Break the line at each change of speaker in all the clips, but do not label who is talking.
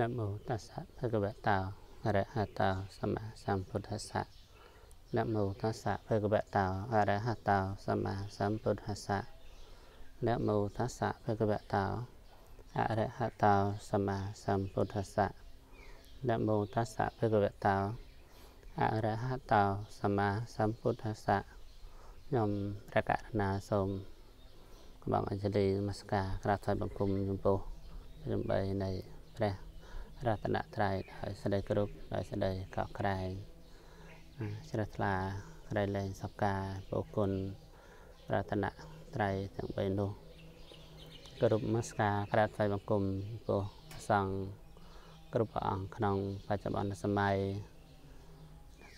នមោតស្សៈភគវតោអរហតោសម្មាសម្ពុទ្ធស្សៈនមោតស្សៈភគវតោអរហតោសម្មាសម្ពុទ្ធស្សៈនមោតស្សៈភគវតោអរហតោសម្មាសម្ពុទ្ធស្សៈនមោតស្សៈភគវតោអរហតោសម្មាសម្ពុទ្ធស្សៈខ្ញុំប្រកាសណាសូមបងអញ្ជលីនមស្ការក្រាបថ្វាយបង្គំចំពោះដើម្បីនៃព្រះ រតនត្រ័យដោយសេចក្តីគោរពដោយសេចក្តីកោតក្រែងជ្រះថ្លាក្រៃលែងសក្ការពុគុណរតនត្រ័យទាំង3នោះគោរពនមស្ការក្រាបថ្វាយបង្គំពោះសង្ឃគ្រប់ព្រះអង្គក្នុងបច្ចុប្បន្នសម័យ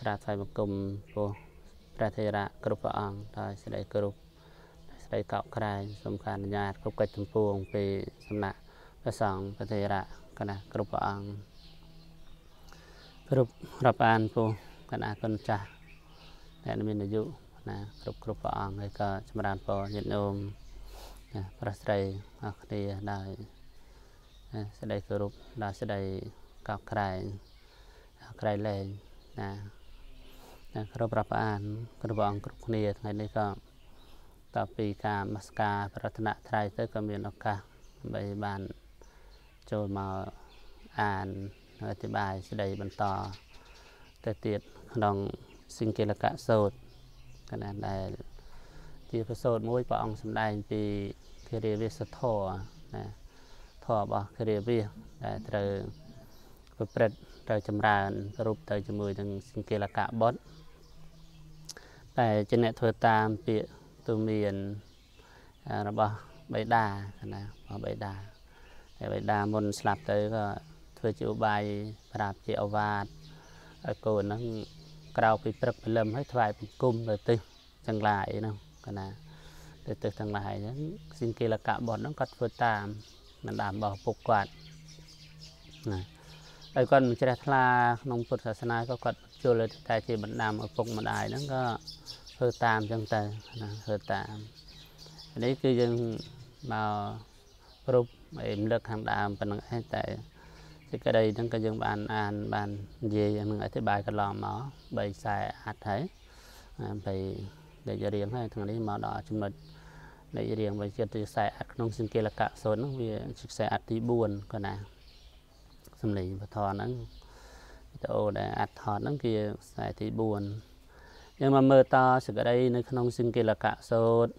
ក្រាបថ្វាយបង្គំពោះព្រះធេរៈគ្រប់ព្រះអង្គដោយសេចក្តីគោរពស្ដីកោកក្រែងសំខាន់អញ្ញាតគ្រប់កិច្ចចម្ពួងពីសំណាក់ព្រះសង្ឃព្រះធេរៈ គណៈគ្រប់ព្រះអង្គគ្រប់រាប់អានពោះគណៈគុណចាស់អ្នកមានអាយុណាគ្រប់គ្រប់ព្រះអង្គហើយក៏ចម្រើនពរញាតិញោមណាប្រស្រីអរគ្នាដោយសេចក្តីគោរពដោយសេចក្តីកោតក្រែងក្រៃលែងណាណាគ្រប់រាប់អានគ្រប់ព្រះអង្គគ្រប់គ្នាថ្ងៃនេះក៏តពីការមស្ការ ប្រាថ្នាត្រៃទៅក៏មានឱកាសដើម្បីបាន ចូលមកអានអធិប្បាយស្ដីបន្តទៅទៀតក្នុងសិង្ហលកៈសោតកណ្ដាលដែល ជាប្រសូតមួយព្រះអង្គសម្ដែងពីគិរិវិសធរណាធររបស់គិរិវិសដែលត្រូវប្រព្រឹត្តត្រូវចម្រើនរូបទៅជាមួយនឹងសិង្ហលកៈបុត្រតែជាអ្នកធ្វើតាមពាក្យទូមានរបស់បេដាណារបស់បេដា ហើយបេដាមុនស្លាប់ទៅក៏ធ្វើជាឧបាយប្រាប់ជាអវាទឲ្យកូនហ្នឹងក្រៅពីព្រឹកព្រលឹមហើយថ្វាយបង្គំទៅទិសទាំងឡាយហ្នឹងកណាទៅទិសទាំងឡាយហ្នឹងសិង្ហលកៈបុត្រហ្នឹងគាត់ធ្វើតាមមិនដាមរបស់ពុកគាត់ណាហើយគាត់មិនជ្រះថ្លាក្នុងពុទ្ធសាសនាក៏គាត់ជល់តែជាបណ្ដាំឪពុកម្ដាយហ្នឹងក៏ធ្វើតាមអញ្ចឹងទៅណាធ្វើតាមនេះគឺយើងមកគ្រប់ ឯរំលឹកខាងដើមប៉ុណ្្នឹងឯងតែសេចក្តីហ្នឹងក៏យើងបានអានបាននិយាយនឹងអធិប្បាយកន្លងមក3ខ្សែអត្ថហើយបីលេខរៀងហើយថ្ងៃនេះមកដល់ចំណុចលេខរៀងវិចិត្តខ្សែអត្ថក្នុងសង្កេលកៈសូនហ្នឹងវាជាខ្សែអត្ថទី4ក៏ណាសំឡេងពធហ្នឹងវីដេអូដែលអត្ថថតហ្នឹងគឺខ្សែទី4យើងមកមើលតសក្តីនៅក្នុងសង្កេលកៈសូត្រ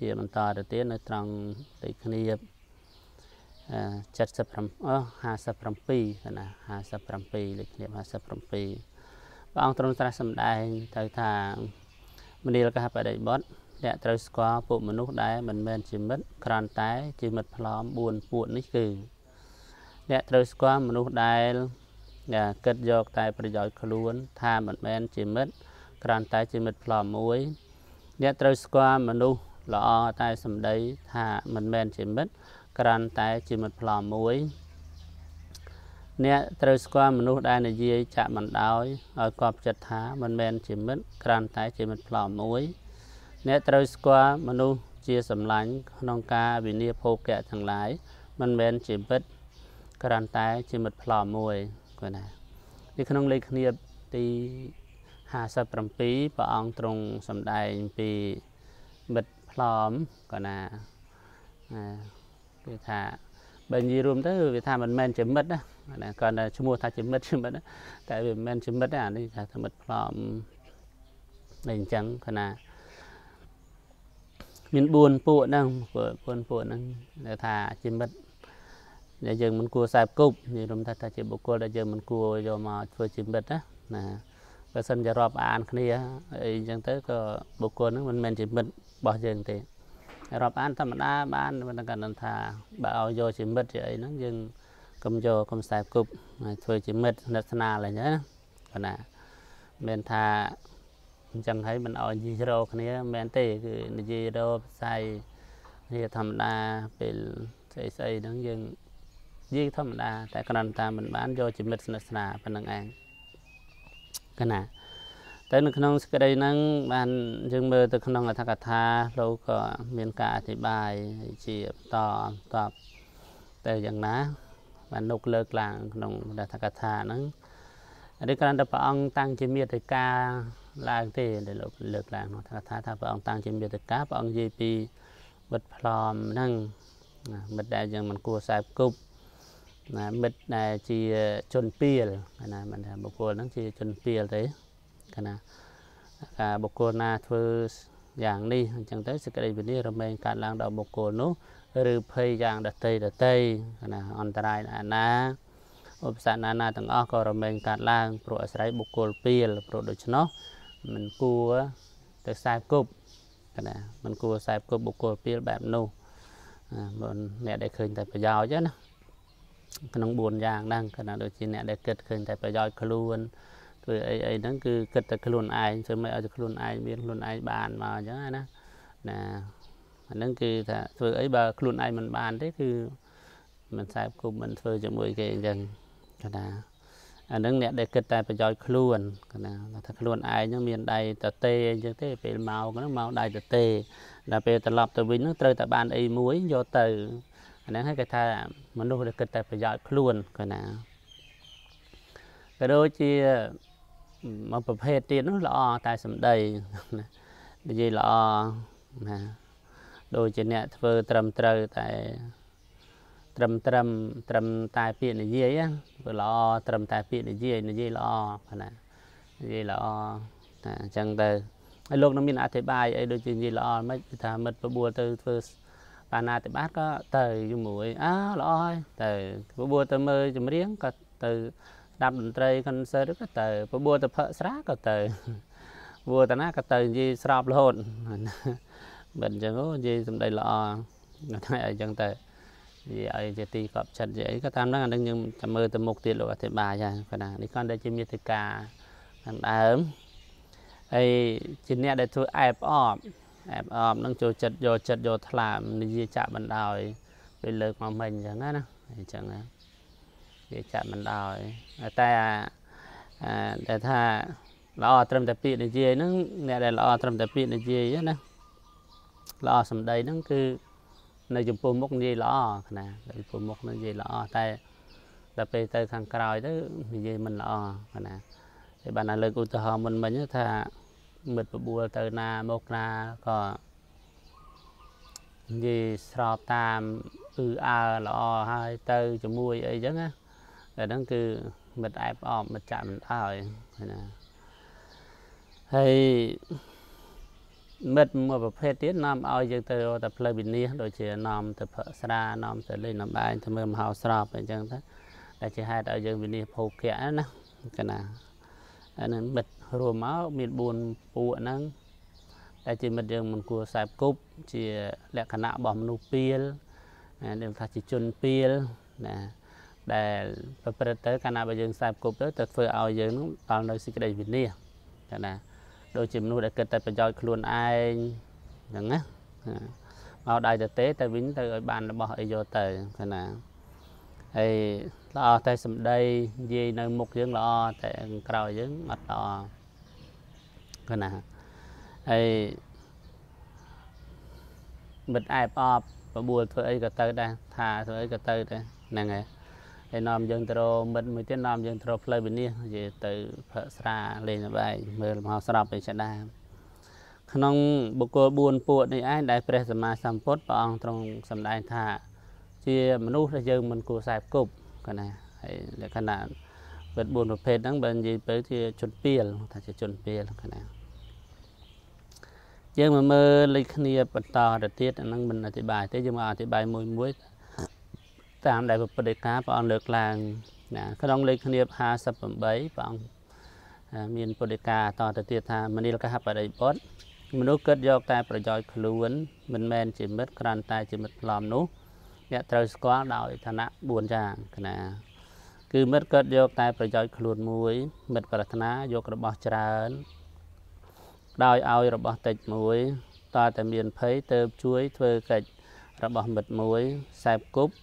ជាបន្តទៅទៀតនៅត្រង់លេខគ្នា 77អ57ណា57លេខគ្នា57ព្រះអង្គទ្រង់ត្រាស់សម្ដែងទៅថាមនាលកហបដិបុត្រអ្នកត្រូវស្គាល់ពួកមនុស្សដែលមិនមែនជាមិត្តគ្រាន់តែជាមិត្តផ្លំ4ពួកនេះគឺអ្នកត្រូវស្គាល់មនុស្សដែលគិតយកតែប្រយោជន៍ខ្លួន ថាមិនមែនជាមិត្តគ្រាន់តែជាមិត្តផ្លំមួយអ្នកត្រូវស្គាល់មនុស្សល្អតែសម្ដីថាមិនមែនជាមិត្ត ក្រាន់តែជាមិត្តផ្លំមួយអ្នកត្រូវស្គាល់មនុស្សដែលនិយាយចាក់មិនដោយឲ្យគប់ចិត្តថាមិនមែនជាមិត្តក្រាន់តែជាមិត្តផ្លំមួយអ្នកត្រូវស្គាល់មនុស្សជាសម្លាញ់ក្នុងការវិនិច្ឆ័យភោគៈទាំងឡាយមិនមែនជាមិត្តក្រាន់តែជាមិត្តផ្លំមួយគាត់ណានេះក្នុងលេខគ្នាទី57ព្រះអង្គទ្រង់សម្ដែងពីមិត្តផ្លំគាត់ណា គឺថាបើនិយាយរួមទៅវាថាមិនមែនជាមិត្តណាគាត់តែឈ្មោះថាជាមិត្តជាមិត្តតែវាមិនមែនជាមិត្តទេអានេះថាមិត្តផ្លំតែអញ្ចឹងគាត់ណាមាន4ពួកហ្នឹង4ពួកហ្នឹងដែលថាជាមិត្តដែលយើងមិនគួរខ្សែគប់និយាយរំថាថាជាបុគ្គលដែលយើងមិនគួរយកមកធ្វើជាមិត្តណាណាបើសិនជារាប់អានគ្នាអីអញ្ចឹងទៅក៏បុគ្គលហ្នឹងមិនមែនជាមិត្តរបស់យើងទេ រាប់អានធម្មតាបានមិនគាត់ថាបើឲ្យយកជាមិត្តជាអីហ្នឹងយើងកុំយកកុំខ្សែគប់ធ្វើជាមិត្តស្និទ្ធស្នាលអីណាគាត់ណាមិនថាអញ្ចឹងហើយមិនឲ្យនិយាយរកគ្នាមិនមែនទេគឺនិយាយរកផ្សាយនេះធម្មតាពេលស្អីស្អីហ្នឹងយើងនិយាយធម្មតាតែគ្រាន់តែមិនបានយកជាមិត្តស្និទ្ធស្នាលប៉ុណ្្នឹងឯងកណា តែនៅក្នុងសេចក្តីហ្នឹងបានយើងមើលទៅក្នុងអត្ថកថាលោកក៏មានការអធិប្បាយជាបន្តតបទៅយ៉ាងណា បាននុកលើកឡើងក្នុងរតកថាហ្នឹងនេះគ្រាន់តែព្រះអង្គតាំងជាមេតិកាឡើងទេដែលលោកលើកឡើងក្នុងថាថាព្រះអង្គតាំងជាមេតិកាព្រះអង្គនិយាយពីមិត្តផ្លំហ្នឹងមិត្តដែលយើងមិនគួរសែបគប់ណាមិត្តដែលជាជនពៀលណាមិនថាបុគ្គលហ្នឹងជាជនពៀលទេ កណាការបុគ្គលណាធ្វើយ៉ាងនេះអញ្ចឹងទៅសេចក្តីវិនិច្ឆ័យរមែងកាត់ឡើងដល់បុគ្គលនោះឬភ័យយ៉ាងដតីដតីណាអន្តរាយណាណាឧបសគ្គណាណាទាំងអស់ក៏រមែងកាត់ឡើងព្រោះអាស្រ័យបុគ្គលពៀលព្រោះដូច្នោះមិនគួរទៅខ្សែគប់ណាមិនគួរខ្សែគប់បុគ្គលពៀលបែបនោះមិនអ្នកដែលឃើញតែប្រយោជន៍ណាក្នុង4យ៉ាងហ្នឹងគណៈដូចជាអ្នកដែលគិតឃើញតែប្រយោជន៍ខ្លួន ធ្វើអីអីហ្នឹងគឺគិតតែខ្លួនឯងធ្វើមិនឲ្យតែខ្លួនឯងមានខ្លួនឯងបានមកអញ្ចឹងណាណាអាហ្នឹងគឺថាធ្វើអីបើខ្លួនឯងមិនបានទេគឺមិនខ្សែគប់មិនធ្វើជាមួយគេអញ្ចឹងគណៈអានឹងអ្នកដែលគិតតែប្រយោជន៍ខ្លួនគណៈថាខ្លួនឯងហ្នឹងមានដៃតទេអញ្ចឹងទេពេលមកហ្នឹងមកដៃតទេដល់ពេលត្រឡប់ទៅវិញហ្នឹងត្រូវតែបានអីមួយយកទៅអាហ្នឹងហើយគេថាមនុស្សដែលគិតតែប្រយោជន៍ខ្លួនគណៈក៏ដូចជា មកប្រភេទទៀតនោះល្អតែសម្ដីនិយាយល្អណាដូចជាអ្នកធ្វើត្រឹមត្រូវតែត្រឹមត្រឹមត្រឹមតែពាក្យនិយាយវាល្អត្រឹមតែពាក្យនិយាយនិយាយល្អណានិយាយល្អតែអញ្ចឹងទៅហើយលោកនឹងមានអធិប្បាយអីដូចជានិយាយល្អមិនថាមិត្តប្របួលទៅធ្វើបាណាតិបាតក៏ទៅជាមួយអើល្អហើយទៅប្របួលទៅមើលចម្រៀងក៏ទៅ ស្ដាប់តន្ត្រី concert ក៏ទៅប្របួលទៅផឹកស្រាក៏ទៅវួរតាណាក៏ទៅនិយាយស្របរហូតមិនអញ្ចឹងអូនិយាយសម្ដីល្អថ្ងៃអីចឹងទៅនិយាយឲ្យជាទីកប់ចិត្តជាអីក៏តាមហ្នឹងអានឹងយើងចាំមើលទៅមុខទៀតលោកអធិប្បាយចាគាត់ណានេះគាត់តែជាមេតិកាខាងដើមហើយជាអ្នកដែលធ្វើអែបអបអែបអបនឹងចូលចិត្តយកចិត្តយកថ្លាមនិយាយចាក់បណ្ដោយពេលលើកមកមិញអញ្ចឹងណាណាអញ្ចឹងណា និយាយចាក់បណ្ដោយតែតែថាល្អត្រឹមតែពាក្យនិយាយហ្នឹងអ្នកដែលល្អត្រឹមតែពាក្យនិយាយណាល្អសម្ដីហ្នឹងគឺនៅចំពោះមុខនិយាយល្អណានៅចំពោះមុខនឹងនិយាយល្អតែដល់ពេលទៅខាងក្រោយទៅនិយាយមិនល្អណាហើយបានលើកឧទាហរណ៍មុនមិញថាមិត្តប្របួលទៅណាមកណាក៏និយាយស្របតាមគឺអើល្អហើយទៅជាមួយអីចឹងណា តែហ្នឹងគឺមិត្តអែបអបមិត្តចាក់មិនឲ្យណាហើយមិត្តមួយប្រភេទទៀតនាំឲ្យយើងទៅតែផ្លូវវិនិច្ឆ័យដូចជានាំទៅផឹកស្រានាំទៅលេងលំបែងទៅមើលមហោស្រពអញ្ចឹងទៅតែជាហេតុឲ្យយើងវិនិច្ឆ័យភោគៈណាកណាអានឹងមិត្តរួមមកមាន4ពួកហ្នឹងតែជាមិត្តយើងមិនគួរខ្សែបគប់ជាលក្ខណៈរបស់មនុស្សពៀលណាថាជាជនពៀលណា ដែលប្រព្រឹត្តទៅកាលណាបើយើងខ្សែបគប់ទៅទៅធ្វើឲ្យយើងនឹងដល់នៅសេចក្តីវិនិច្ឆ័យណាដូចជាមនុស្សដែលគិតតែប្រយោជន៍ខ្លួនឯងហ្នឹងណាមកដៃទៅទេទៅវិញទៅឲ្យបានរបស់អីយកទៅឃើញណាហើយល្អតែសម្ដីនិយាយនៅមុខយើងល្អតែក្រោយយើងអត់ល្អឃើញណាហើយមិត្តអែបអបបបួលធ្វើអីក៏ទៅដែរថាធ្វើអីក៏ទៅដែរហ្នឹងហើយ ហើយនាំយើងទៅរមិត្តមួយទៀតនាំយើងទៅផ្លូវវិនិច្ឆ័យនិយាយទៅផឹកស្រាលេងល្បែងមើលមហោស្រពឯចដាក្នុងបុគ្គល4ពួកនេះឯងដែលព្រះសម្មាសម្ពុទ្ធព្រះអង្គទ្រង់សម្ដែងថា ជាមនុស្សដែលយើងមិនគួរខ្សែគប់កណាហើយលក្ខណៈវិត4ប្រភេទហ្នឹងបើនិយាយទៅជាជនពៀលថាជាជនពៀលកណាយើងមកមើលលេខគ្នាបន្តទៅទៀតអាហ្នឹងមិនអធិប្បាយទេយើងមកអធិប្បាយមួយមួយ តាមដែលពុទ្ធដីកាព្រះអង្គលើកឡើងណាក្នុងលេខគៀប58ព្រះអង្គមានពុទ្ធដីកាតទៅទៀតថាមនីលកហបរិបុត្រមនុស្សគិតយកតែប្រយោជន៍ខ្លួនមិនមែនជាមិត្តគ្រាន់តែជាមិត្តប្លំនោះអ្នកត្រូវស្គាល់ដោយឋានៈ4យ៉ាងណាគឺមិត្តគិតយកតែប្រយោជន៍ខ្លួនមួយ មិត្តប្រាថ្នាយករបស់ច្រើន ដោយឲ្យរបស់តិចមួយតើតែមានភ័យទៅជួយធ្វើកិច្ចរបស់មិត្តមួយសែបគប់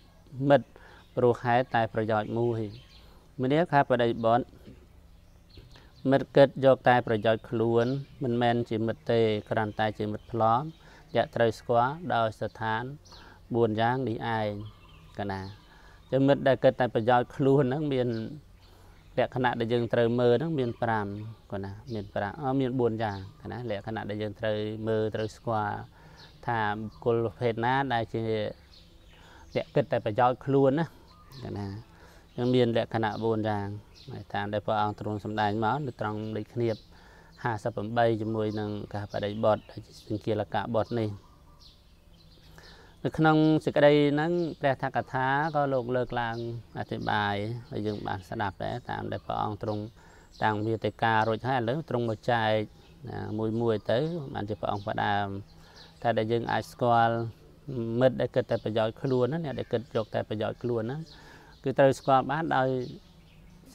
មិត្តព្រោះហេតុតែប្រយោជន៍មួយមនាខាបដិបុត្រមិត្តគិតយកតែប្រយោជន៍ខ្លួន មិនមែនជាមិត្តទេគ្រាន់តែជាមិត្តប្លន់យកត្រូវស្គាល់ដោយស្ថាន4យ៉ាងនេះឯងកណាចឹងមិត្តដែលគិតតែប្រយោជន៍ខ្លួនហ្នឹងមានលក្ខណៈដែលយើងត្រូវមើលហ្នឹងមាន5គាត់ណាមាន5អមាន4យ៉ាងគាត់ណាលក្ខណៈដែលយើងត្រូវមើលត្រូវស្គាល់ថាបុគ្គលប្រភេទណាដែលជា លក្ខគិតតែប្រយោជន៍ខ្លួនណាគាត់ណាចឹងមានលក្ខណៈ4យ៉ាងតាមដែលព្រះអង្គទ្រង់សម្ដែងមកនៅត្រង់លេខគៀប58ជាមួយនឹងការបដិបត្តិដែលជាសង្គាលកៈបទនេះនៅក្នុងសេចក្តីហ្នឹងព្រះថកថាក៏លោកលើកឡើងអធិប្បាយឲ្យយើងបានស្ដាប់ដែរតាមដែលព្រះអង្គទ្រង់តាំងវាតិការួចហើយឥឡូវទ្រង់មកចែកមួយមួយទៅបានជាព្រះអង្គផ្ដើមតែដែលយើងអាចស្គាល់ មិត្តដែលគិតតែប្រយោជន៍ខ្លួនណាអ្នកដែលគិតយកតែប្រយោជន៍ខ្លួនណាគឺត្រូវស្គាល់បានដោយ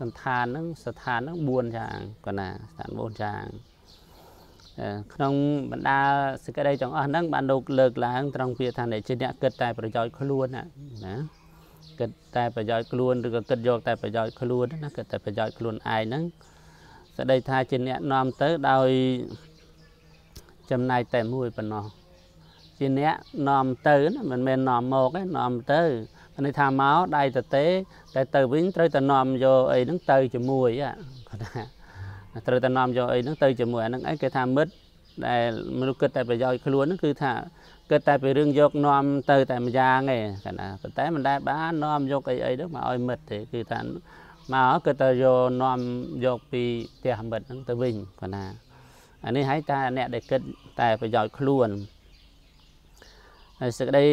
សន្តានហ្នឹងស្ថានហ្នឹង4យ៉ាងកណាស្ថាន4យ៉ាងក្នុងបណ្ដាសេចក្តីទាំងអស់ហ្នឹងបានលោកលើកឡើងត្រង់ពាក្យថាអ្នកជាអ្នកគិតតែប្រយោជន៍ខ្លួនណាណាគិតតែប្រយោជន៍ខ្លួនឬក៏គិតយកតែប្រយោជន៍ខ្លួនណាគិតតែប្រយោជន៍ខ្លួនឯងហ្នឹងស្ដីថាជាអ្នកនាំទៅដោយចំណែកតែមួយប៉ុណ្ណោះ ជាអ្នកនាំទៅណាមិនមែននាំមកទេនាំទៅន័យថាមកដៃទៅទេតែទៅវិញត្រូវតែនាំយកអីហ្នឹងទៅជាមួយគាត់ថាត្រូវតែនាំយកអីហ្នឹងទៅជាមួយអាហ្នឹងឯងគេថាមិត្តដែលមនុស្សគិតតែប្រយោជន៍ខ្លួនហ្នឹងគឺថាគិតតែពីរឿងយកនាំទៅតែម្យ៉ាងឯងគាត់ណាប៉ុន្តែមិនដែលបាននាំយកអីអីហ្នឹងមកឲ្យមិត្តទេគឺថាមកគិតតែយកនាំយកពីផ្ទះមិត្តហ្នឹងទៅវិញគាត់ណាអានេះហើយតែអ្នកដែលគិតតែប្រយោជន៍ខ្លួន ហើយសេចក្តី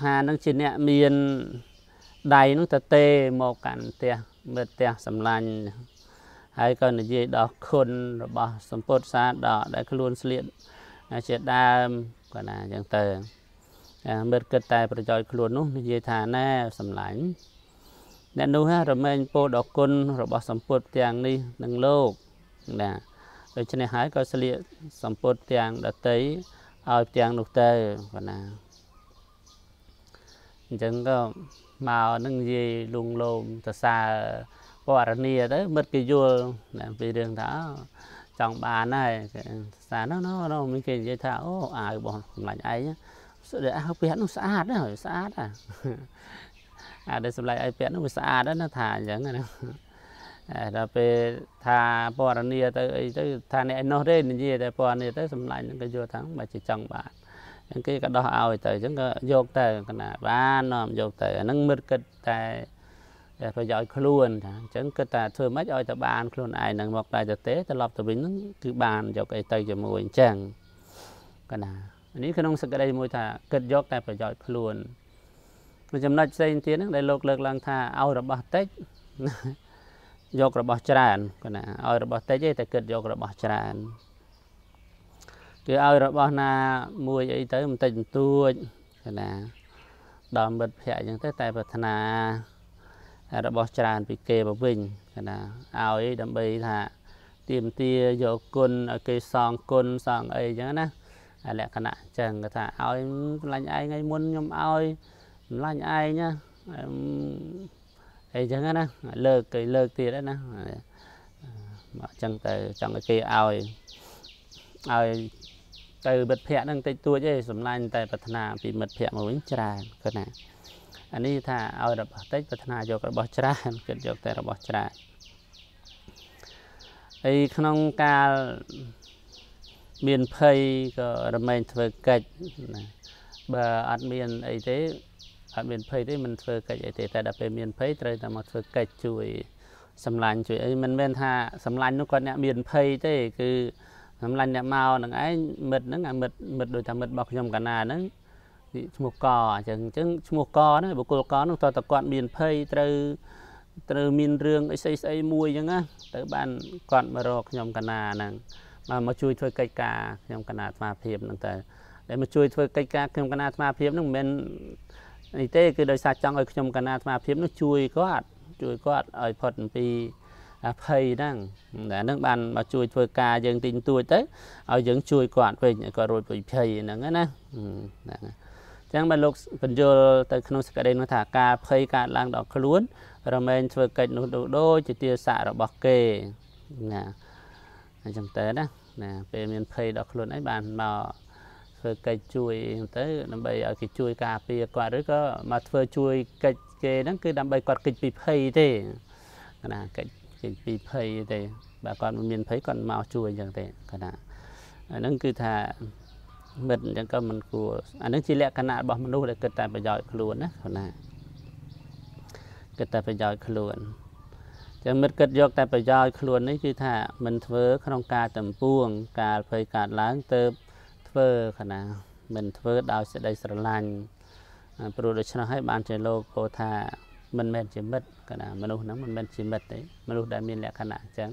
ថានឹងជាអ្នកមានដៃនោះទៅទេមកកាន់ផ្ទះមិត្តផ្ទះសម្លាញ់ហើយក៏និយាយដល់គុណរបស់សម្ពុទ្ធសាដកដែលខ្លួនស្លៀកជាដើមគាត់ណាអញ្ចឹងទៅមិត្តគិតតែប្រយោជន៍ខ្លួននោះនិយាយថាណែសម្លាញ់អ្នកនោះរមែងពោដល់គុណរបស់សម្ពុទ្ធទាំងនេះនឹងលោកណាដូច្នេះហើយក៏ស្លៀកសម្ពុទ្ធទាំងដតីឲ្យទាំងនោះទៅគាត់ណា អញ្ចឹងក៏មកនឹងនិយាយលងលោមសរសើរពណ៌នាទៅមិត្តគេយល់ពីរឿងថាចង់បានហើយសាណោណោមានគេនិយាយថាអូអាវរបស់សម្លាញ់ឯងស្អាតអាវពាក់នោះស្អាតណាស់ស្អាតណាអាដែលសម្លាញ់ឯងពាក់នោះវាស្អាតណាថាអញ្ចឹងណាដល់ពេលថាពណ៌នាទៅអីទៅថាអ្នកឯនោះទេនិយាយតែពណ៌នាទៅសម្លាញ់ហ្នឹងក៏យល់ថាបើជាចង់បាន អញ្ចឹងគេក៏ដោះឲ្យទៅអញ្ចឹងក៏យកទៅកណាបាននាំយកទៅអាហ្នឹងមិត្តគិតតែប្រយោជន៍ខ្លួនថាអញ្ចឹងគិតថាធ្វើម៉េចឲ្យទៅបានខ្លួនឯងនឹងមកតែទៅទេត្រឡប់ទៅវិញហ្នឹងគឺបានយកអីទៅជាមួយអញ្ចឹងកណានេះក្នុងសក្តិមួយថាគិតយកតែប្រយោជន៍ខ្លួនចំណុចផ្សេងទៀតហ្នឹងដែលលោកលើកឡើងថាឲ្យរបស់តិចយករបស់ច្រើនកណាឲ្យរបស់តិចទេតែគិតយករបស់ច្រើន គឺឲ្យរបស់ណាមួយអីទៅបន្តិចបន្តួចណាដល់មិត្តភ័ក្តិអញ្ចឹងទៅតែប្រាថ្នារបស់ច្រើនពីគេមកវិញណាឲ្យដើម្បីថាទៀមទាយកគុណឲ្យគេសងគុណសងអីអញ្ចឹងណាលក្ខណៈអញ្ចឹងគេថាឲ្យម្លាញ់ឯងថ្ងៃមុនខ្ញុំឲ្យម្លាញ់ឯងណាអីចឹងណាលើកគេលើកទៀតណាមកអញ្ចឹងទៅចង់ឲ្យគេឲ្យឲ្យ ទៅមិត្តភ័ក្តិហ្នឹងតិចតួចទេសម្លាញ់តែប្រាថ្នាពីមិត្តភ័ក្តិមកវិញច្រើនគាត់ណាអានេះថាឲ្យរបស់តិចប្រាថ្នាយករបស់ច្រើនគិតយកតែរបស់ច្រើនហើយក្នុងកាលមានភ័យក៏រមែងធ្វើកិច្ចណាបើអត់មានអីទេអត់មានភ័យទេមិនធ្វើកិច្ចអីទេតែដល់ពេលមានភ័យត្រូវតែមកធ្វើកិច្ចជួយសម្លាញ់ជួយអីមិនមែនថាសម្លាញ់នោះគាត់អ្នកមានភ័យទេគឺ សម្លាញ់អ្នកមកនឹងឯងមិត្តហ្នឹងអាមិត្តមិត្តដូចថាមិត្តរបស់ខ្ញុំកាណាហ្នឹងឈ្មោះកអញ្ចឹងអញ្ចឹងឈ្មោះកហ្នឹងបុគ្គលកហ្នឹងតើតើគាត់មានភ័យត្រូវត្រូវមានរឿងអីស្អីស្អីមួយអញ្ចឹងណាទៅបានគាត់មករកខ្ញុំកណាហ្នឹងមកមកជួយធ្វើកិច្ចការខ្ញុំកណាអាត្មាភាពហ្នឹងទៅដែលមកជួយធ្វើកិច្ចការខ្ញុំកណាអាត្មាភាពហ្នឹងមិនមែននេះទេគឺដោយសារចង់ឲ្យខ្ញុំកណាអាត្មាភាពនោះជួយគាត់ជួយគាត់ឲ្យផុត អំពីភ័យហ្នឹងតែហ្នឹងបានមកជួយធ្វើការយើងទីងទួចទៅឲ្យយើងជួយគាត់វិញឲ្យគាត់រួចពីភ័យហ្នឹងណាហ្នឹងចឹងបើលោកបញ្យល់ទៅក្នុងសក្តិនោះថាការភ័យកើតឡើងដល់ខ្លួន រមែងធ្វើកិច្ចនោះដូចជាទាស័ករបស់គេណាអញ្ចឹងទៅណាណាពេលមានភ័យដល់ខ្លួនអីបានមកធ្វើកិច្ចជួយទៅដើម្បីឲ្យគេជួយការពារគាត់ឬក៏មកធ្វើជួយកិច្ចគេហ្នឹងគឺដើម្បីគាត់កិច្ចពីភ័យទេណាកិច្ច កិច្ចពីភ័យទេបើគាត់មិនមានភ័យគាត់មកជួយអញ្ចឹងទេគាត់ណាអាហ្នឹងគឺថាមិត្តអញ្ចឹងក៏មិនគួរអាហ្នឹងជាលក្ខណៈរបស់មនុស្សដែលគិតតែប្រយោជន៍ខ្លួនណាគាត់ណាគិតតែប្រយោជន៍ខ្លួនចឹងមិត្តគិតយកតែប្រយោជន៍ខ្លួននេះគឺថាមិនធ្វើក្នុងការតំពួងការភ័យកើតឡើងទៅធ្វើខណាមិនធ្វើដោយសេចក្តីស្រឡាញ់ព្រោះដូច្នោះហើយបានជាលោកពោថា មិនមែនជាមិត្តកណាមនុស្សហ្នឹងមិនមែនជាមិត្តទេមនុស្សដែលមានលក្ខណៈអញ្ចឹង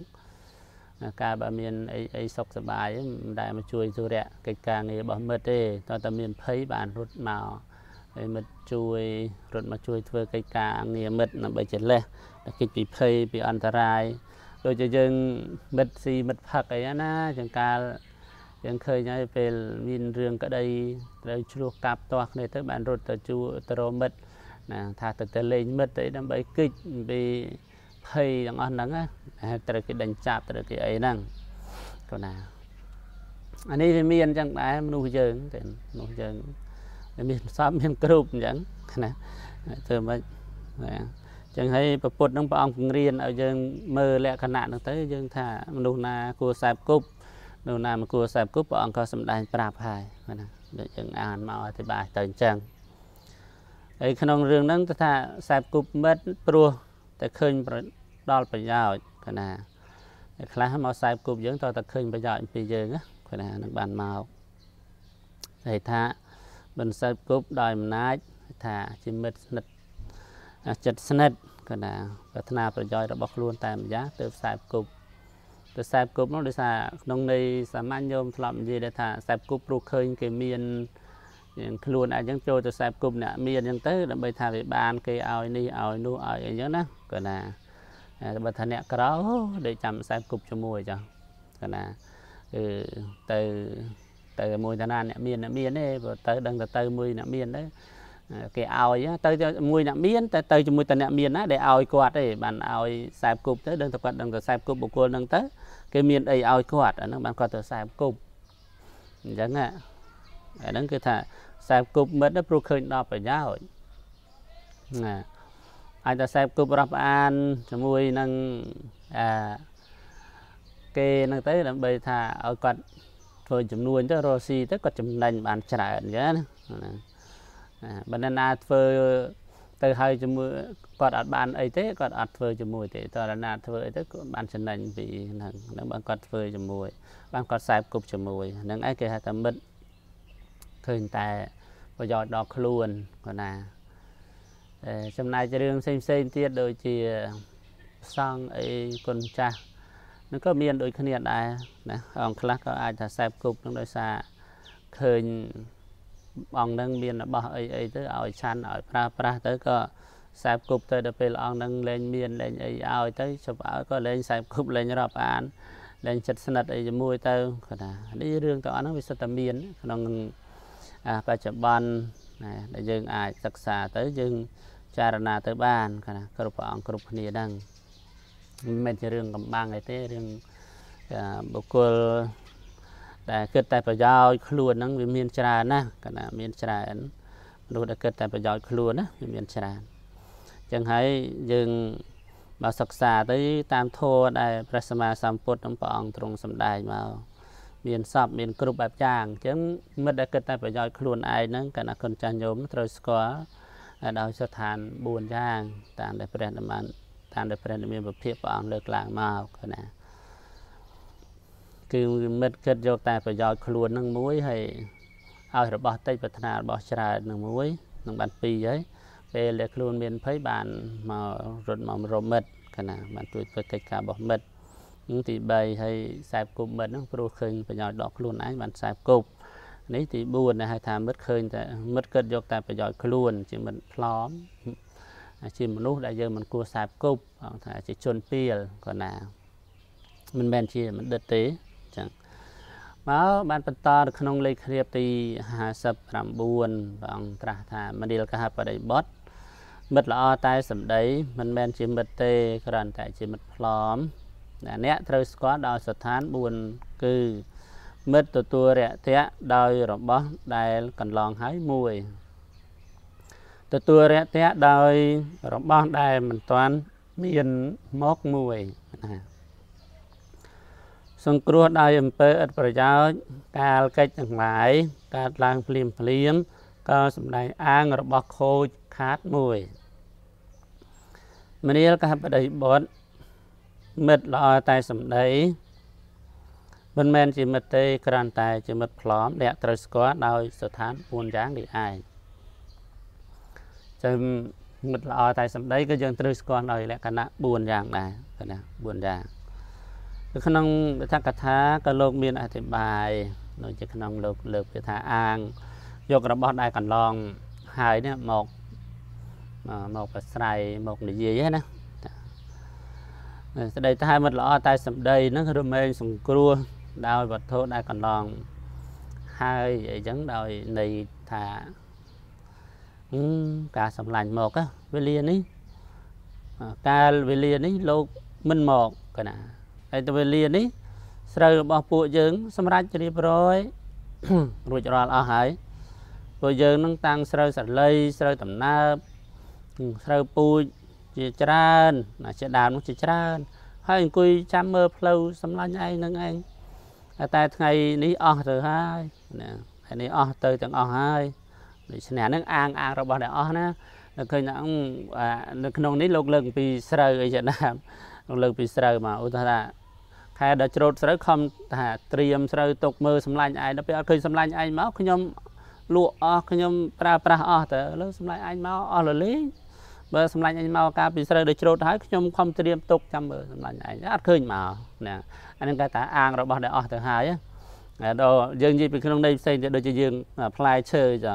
ការបើមានអីអីសុខសប្បាយមិនដែលមកជួយសុរៈកិច្ចការងាររបស់មិត្តទេតើតើមានភ័យបានរត់មកហើយមិត្តជួយរត់មកជួយធ្វើកិច្ចការងារមិត្តដើម្បីចលះតែកិច្ចពីភ័យពីអន្តរាយដូចជាយើងមិត្តស៊ីមិត្តផឹកអីណាចង្កាលយើងឃើញហើយពេលមានរឿងក្តីត្រូវឆ្លោះកាប់ទាស់គ្នាទៅបានរត់ទៅជួទៅរមិត្ត ណាថាទៅទៅលេងមិត្តអីដើម្បីគិតពីភ័យទាំងអស់ហ្នឹងណាត្រូវគេដេញចាប់ត្រូវគេអីហ្នឹងក៏ណាអានេះវាមានអញ្ចឹងដែរមនុស្សយើងតែមនុស្សយើងមានសពមានគ្រប់អញ្ចឹងណាធ្វើមិនណាចឹងហើយពពុទ្ធនឹងព្រះអង្គពង្រៀនឲ្យយើងមើលលក្ខណៈហ្នឹងទៅយើងថាមនុស្សណាគួរខ្សែគប់នៅណាមកគួរខ្សែគប់ព្រះអង្គក៏សម្ដែងប្រាប់ហើយណាដូចយើងអានមកអធិប្បាយទៅអញ្ចឹង ហើយក្នុងរឿងហ្នឹងទៅថាខ្សែគប់មិត្តព្រោះតែឃើញដល់ប្រយោជន៍គណាតែខ្លះមកខ្សែគប់យើងតើតែឃើញប្រយោជន៍ពីយើងណាគណានឹងបានមកហើយថាមិនខ្សែគប់ដោយអំណាចថាជាមិត្តស្និទ្ធចិត្តស្និទ្ធគណាប្រាថ្នាប្រយោជន៍របស់ខ្លួនតែម្យ៉ាងទៅខ្សែគប់ទៅខ្សែគប់នោះដោយសារក្នុងន័យសាមញ្ញញោមធ្លាប់និយាយថាខ្សែគប់ព្រោះឃើញគេមាន យ៉ាងខ្លួនអញ្ចឹងចូលទៅខ្សែគប់អ្នកមានអញ្ចឹងទៅដើម្បីថាវាបានគេឲ្យនេះឲ្យនោះឲ្យអីចឹងណាក៏ណាតែបើថាអ្នកក្រដេកចាំខ្សែគប់ជាមួយចឹងក៏ណាគឺទៅទៅមួយតាណាអ្នកមានអ្នកមានទេបើទៅដឹងទៅទៅមួយអ្នកមានទៅគេឲ្យទៅជាមួយអ្នកមានតែទៅជាមួយតែអ្នកមានណាដែលឲ្យគាត់ទេបានឲ្យខ្សែគប់ទៅដឹងតែគាត់ដឹងតែខ្សែគប់បុគ្គលហ្នឹងទៅគេមានអីឲ្យគាត់អាហ្នឹងបានគាត់ទៅខ្សែគប់អញ្ចឹងណា អាហ្នឹងគឺថាខ្សែគប់មិត្តព្រោះឃើញដល់ប្រយោជន៍ណាអាចតែខ្សែគប់រាប់អានជាមួយនឹងអាគេហ្នឹងទៅដើម្បីថាឲ្យគាត់ធ្វើចំនួនទៅរស់ស៊ីទៅគាត់ចំណេញបានច្រើនអញ្ចឹងណាបើណាធ្វើទៅហើយជាមួយគាត់អត់បានអីទេគាត់អត់ធ្វើជាមួយទេតើណាធ្វើអីទៅគាត់បានចំណេញពីហ្នឹងហ្នឹងបានគាត់ធ្វើជាមួយបានគាត់ខ្សែគប់ជាមួយហ្នឹងឯងគេហៅថាមិត្ត ឃើញតែប្រយោជន៍ដល់ខ្លួនគាត់ណាចំណាយរឿងផ្សេងផ្សេងទៀតដូចជាសង់អីគុណចាស់នឹងក៏មានដូចគ្នាដែរណាអង្គខ្លះក៏អាចថាខ្សែគប់នឹងដោយសារឃើញអង្គនឹងមានរបស់អីអីទៅឲ្យឆាន់ឲ្យប្រើប្រាស់ទៅក៏ខ្សែគប់ទៅដល់ពេលអង្គនឹងលែងមានលែងអីឲ្យទៅជប់ឲ្យក៏លែងខ្សែគប់លែងរាប់អានលែងចិត្តស្និទ្ធអីជាមួយទៅគាត់ថានេះរឿងទាំងអស់ហ្នឹងវាសិតតែមានក្នុង បច្ចុប្បន្នណាដែលយើងអាចសិក្សាទៅយើងចារណាទៅបានគាត់ណាគ្រប់ព្រះអង្គគ្រប់គ្នាហ្នឹងមិនមែនជារឿងកំបាំងអីទេរឿងបុគ្គលដែលគិតតែប្រយោជន៍ខ្លួនហ្នឹងវាមានច្រើនណាស់កណាមានច្រើនមនុស្សដែលគិតតែប្រយោជន៍ខ្លួនណាវាមានច្រើនអញ្ចឹងហើយយើងមកសិក្សាទៅតាមធម៌ដែលព្រះសម្មាសម្ពុទ្ធនឹងព្រះអង្គទ្រង់សម្ដែងមក មានសពមានគ្រប់បែបយ៉ាងអញ្ចឹងមិត្តដែលគិតតែប្រយោជន៍ខ្លួនឯងហ្នឹងកណាគុណចាស់ញោមត្រូវស្គាល់ដោយស្ថាន4យ៉ាងតាមដែលព្រះតម្រានតាមដែលព្រះមានពភាកព្រះអង្គលើកឡើងមកកណាគឺមិត្តគិតយកតែប្រយោជន៍ខ្លួននឹងមួយហើយឲ្យរបស់តិចប្រាថ្នារបស់ច្រើននឹងមួយនឹងបានពីរហើយពេលដែលខ្លួនមានភ័យបានមករត់មករមិត្តកណាបានជួយធ្វើកិច្ចការរបស់មិត្ត ទី3ហើយខ្សែគប់មិត្តហ្នឹងព្រោះឃើញប្រយោជន៍ដល់ខ្លួនឯងបានខ្សែគប់នេះទី4ដែលហៅថាមិត្តឃើញតែមិត្តគិតយកតែប្រយោជន៍ខ្លួន ជាមិត្តផ្លំជាមនុស្សដែលយើងមិនគួរខ្សែគប់ថាជាជនពីលក៏ណាមិនមែនជាបណ្ឌិតទេចឹងមកបានបន្តនៅក្នុងលេខគ្រាបទី59ព្រះអង្គត្រាស់ថាមនិលកហបរិបុត្រមិត្តល្អតែសម្ដីមិនមែនជាមិត្តទេគ្រាន់តែជាមិត្តផ្លំ អ្នកត្រូវស្គាល់ដោយស្ថាន4គឺមិត្តទទួលរយៈដោយរបស់ដែលកន្លងហើយមួយទទួលរយៈដោយរបស់ដែលមិនទាន់មានមកមួយណាសង្គ្រោះដោយអំពើឥតប្រយោជន៍កាលកិច្ចទាំងឡាយកើតឡើងភ្លាមភ្លាមក៏សំដែងអាងរបស់ខូចខាតមួយមនាលកហបដីបុត្រ មិត្តល្អតែសម្ដីមិនមែនជាមិត្តទេគ្រាន់តែជាមិត្តផ្លំអ្នកត្រូវស្គាល់ដោយស្ថាន4យ៉ាងនេះឯងចឹងមិត្តល្អតែសម្ដីក៏យើងត្រូវស្គាល់ដោយលក្ខណៈ4យ៉ាងដែរកណា4យ៉ាងនៅក្នុងវិធកថាក៏លោកមានអធិប្បាយដូចជាក្នុងលោកលើកវាថាអាងយករបស់ដែលកន្លងហើយនេះមកមកប្រស្រ័យមកនិយាយណា ស្ដីតែមិត្តល្អតែសម្ដីហ្នឹងរមែងសង្គ្រោះដោយវត្ថុដែលកន្លងហើយអីចឹងដោយន័យថាការសម្លាញ់មកវេលានេះកាលវេលានេះលោកមិនមកកណាហើយទៅវេលានេះស្រូវរបស់ពួកយើង សម្រាប់រៀបរយរួចរាល់អស់ហើយពួកយើងនឹងតាំងស្រូវសលៃស្រូវដំណើបស្រូវពូជ ជាច្រើនណាជាដើមនោះជាច្រើន ហើយអង្គុយចាំមើលផ្លូវសម្លាញ់ឯងនឹងឯងតែថ្ងៃនេះអស់ទៅហើយណាថ្ងៃនេះអស់ទៅទាំងអស់ហើយដូច្នេះហ្នឹងអាងអាងរបស់អ្នកអស់ណានៅឃើញថានៅក្នុងនេះលោកលើកពីស្រូវអីចឹងណាលោកលើកពីស្រូវមកឧទាហរណ៍ថាខែដល់ច្រូតស្រូវខំថាត្រៀមស្រូវទុកមើលសម្លាញ់ឯងដល់ពេលអត់ឃើញសម្លាញ់ឯងមកខ្ញុំលក់អស់ខ្ញុំប្រើប្រាស់អស់ទៅឥឡូវសម្លាញ់ឯងមកអស់លលេង បើសម្លាញ់ឯងមកកាលពីស្រូវដល់ច្រូតហើយខ្ញុំខំត្រៀមទុកចាំមើលសម្លាញ់ឯងអត់ឃើញមកណាអានឹងគេថាអាងរបស់ដែលអស់ទៅហើយដល់យើងនិយាយពីក្នុងន័យផ្សេងទៀតដូចជាយើងផ្លែឈើចា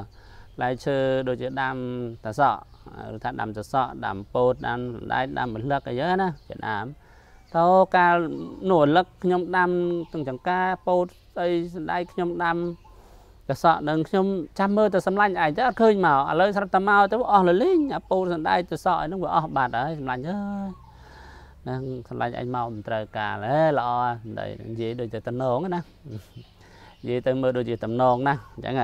ផ្លែឈើដូចជាដាំតសក់ឬថាដាំតសក់ដាំពោតដាំសណ្ដែកដាំម្លឹកអីចឹងណាជាដើមតើកាលនោះរលឹកខ្ញុំដាំទាំងចង្ការពោតស្អីសណ្ដែកខ្ញុំដាំ កសក់នឹងខ្ញុំចាំមើលទៅសម្លាញ់ឯងទៅអត់ឃើញមកឥឡូវស្រាប់តែមកទៅអស់លលេងអាពោតសណ្ដែកទៅសក់ឯនោះវាអស់បាត់ហើយសម្លាញ់អើយហ្នឹងសម្លាញ់អញមកមិនត្រូវការហេល្អនិយាយដូចជាតំណងណានិយាយទៅមើលដូចជាតំណងណាអញ្ចឹង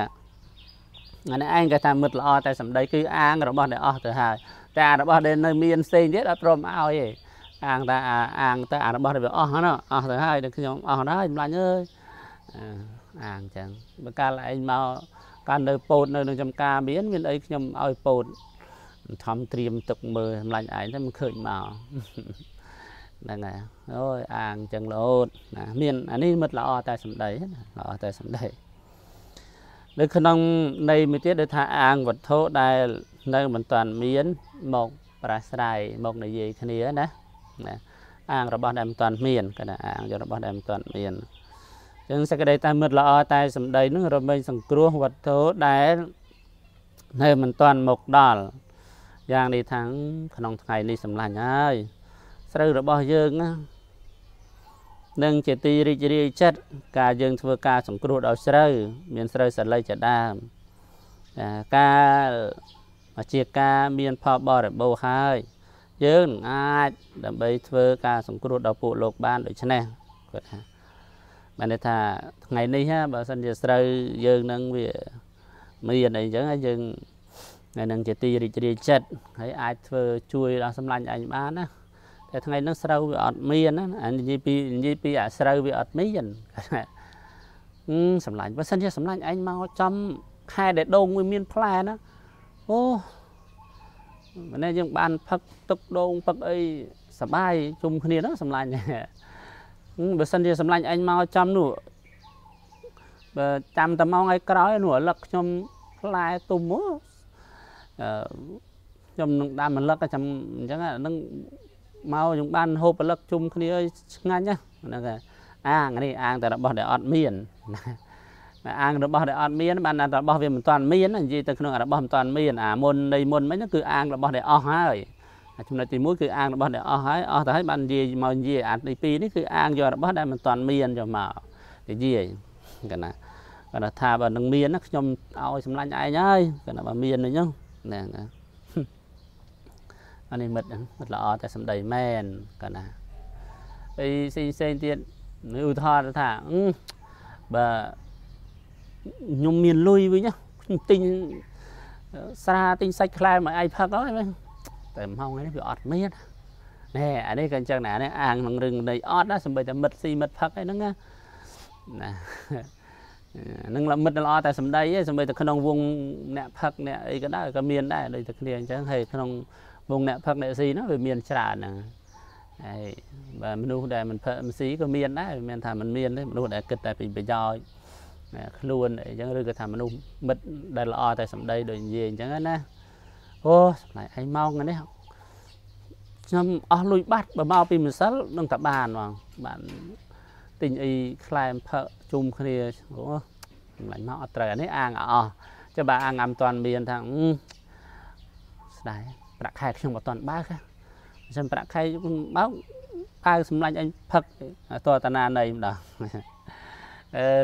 អានេះឯងគេថាមិត្តល្អតែសម្ដីគឺអាងរបស់ដែលអស់ទៅហើយតែអារបស់ដែលនៅមានផ្សេងទៀតអត់ព្រមឲ្យទេអាងតែអាងតែអារបស់ដែលវាអស់ហ្នឹងអស់ទៅហើយដល់ខ្ញុំអស់ហើយសម្លាញ់អើយ អាងអញ្ចឹងបើកាលឯងមកកាលនៅពោតនៅក្នុងចំការមានមានអីខ្ញុំឲ្យពោតធំត្រៀមទឹកមើលសម្លាញ់ឯងតែមិនឃើញមកហ្នឹងហើយអូយអាងចឹងរហូតណាមានអានេះមិត្តល្អតែសម្ដីល្អតែសម្ដីនៅក្នុងនៃមួយទៀតដូចថាអាងវត្ថុដែលនៅមិនទាន់មានមកប្រាស្រ័យមកនិយាយគ្នាណាណាអាងរបស់ដែលមិនទាន់មានគេថាអាងយករបស់ដែលមិនទាន់មាន ចឹងសេចក្តីតែមិត្តល្អតែសម្ដីនឹងរមែងសង្គ្រោះវត្ថុដែលនៅមិនទាន់មកដល់យ៉ាងនេះថាក្នុងថ្ងៃនេះសម្លាញ់ហើយស្រូវរបស់យើងណានឹងជាទីរីករាយចិត្តការយើងធ្វើការសង្គ្រោះដល់ស្រូវមានស្រូវសលៃជាដើមការជាការមានផលបរិបូរហើយយើងនឹងអាចដើម្បីធ្វើការសង្គ្រោះដល់ពួកលោកបានដូច្នេះគាត់ថា បានន័យថាថ្ងៃនេះបើសិនជាស្រូវយើងនឹងវាមានអីចឹងហើយយើងថ្ងៃនឹងជាទីរីករាយចិត្តហើយអាចធ្វើជួយដល់សម្លាញ់អញបានណាតែថ្ងៃហ្នឹងស្រូវវាអត់មានណាអានិយាយពីនិយាយពីអាស្រូវវាអត់មានសម្លាញ់បើសិនជាសម្លាញ់ឯងមកចំខែដែលដងវាមានផ្លែណាអូម្នេះយើងបានផឹកទឹកដងផឹកអីសបាយជុំគ្នាហ្នឹងសម្លាញ់ បើសិនជាសម្លាញ់ឯងមកចំនោះបើចាំតែមកថ្ងៃក្រោយនោះរលឹកខ្ញុំផ្លែទុំអឺខ្ញុំនឹងដាំរលឹកចាំអញ្ចឹងហ្នឹងមកយើងបានហូបផលិតជុំគ្នាឆ្ងាញ់ហ្នឹងហើយអាងនេះអាងតែរបស់ដែលអត់មានណាអាងរបស់ដែលអត់មានបានរបស់វាមិនទាន់មាននិយាយទៅក្នុងរបស់មិនទាន់មានអាមុននៃមុនមិញគឺអាងរបស់ដែលអស់ហើយ ចំណុចទី1គឺអាងរបស់ដែលអស់ហើយអស់ទៅហើយបាននិយាយមកនិយាយអាទី2នេះគឺអាងយករបស់ដែលមិនទាន់មានយកមកនិយាយកណាគាត់ថាបើនឹងមានខ្ញុំឲ្យសម្លាញ់ឯងហើយគាត់ថាបើមាននេះហ្នឹងអានេះមិត្តមិត្តល្អតែសម្ដីមែនកាលណាអីផ្សេងផ្សេងទៀតឧទាហរណ៍ថាបើខ្ញុំមានលុយវិញខ្ញុំទិញស្រាទិញសាច់ខ្លែមកឯងផឹកហើយ តែម៉ោងនេះវាអត់មានណែអានេះក៏អញ្ចឹងណានេះអាងក្នុងរឿងនៃអត់ណាសម្បីតែមិត្តស៊ីមិត្តផឹកហ្នឹងណាណានឹងមិត្តល្អតែសម្ដីឯងសម្បីតែក្នុងវងអ្នកផឹកអ្នកអីក៏ដែរក៏មានដែរដូចតែគ្នាអញ្ចឹងហើយក្នុងវងអ្នកផឹកអ្នកស៊ីហ្នឹងវាមានច្រើនហ្នឹងហើយបើមនុស្សដែលមិនផឹកមិនស៊ីក៏មានដែរមានថាมันមានទេមនុស្សដែលគិតតែពីប្រយោជន៍ខ្លួនអីចឹងឬក៏ថាមនុស្សមិត្តដែលល្អតែសម្ដីដូចនិយាយអញ្ចឹងណា អូសម្លាញ់ឯងមកនេះខ្ញុំអស់លុយបាត់បើមកពីម្សិលនឹងតែបានហ្មងបានទិញអីខ្លែមផឹកជុំគ្នាអូសម្លាញ់មកអត់ត្រូវអានេះអាងអស់ចុះបើអាងអាំតាន់មានថាស្ដាយប្រាក់ខែខ្ញុំអត់តាន់បើកអញ្ចឹងប្រាក់ខែបើកអើសម្លាញ់អញផឹកតតនានៃម្ដង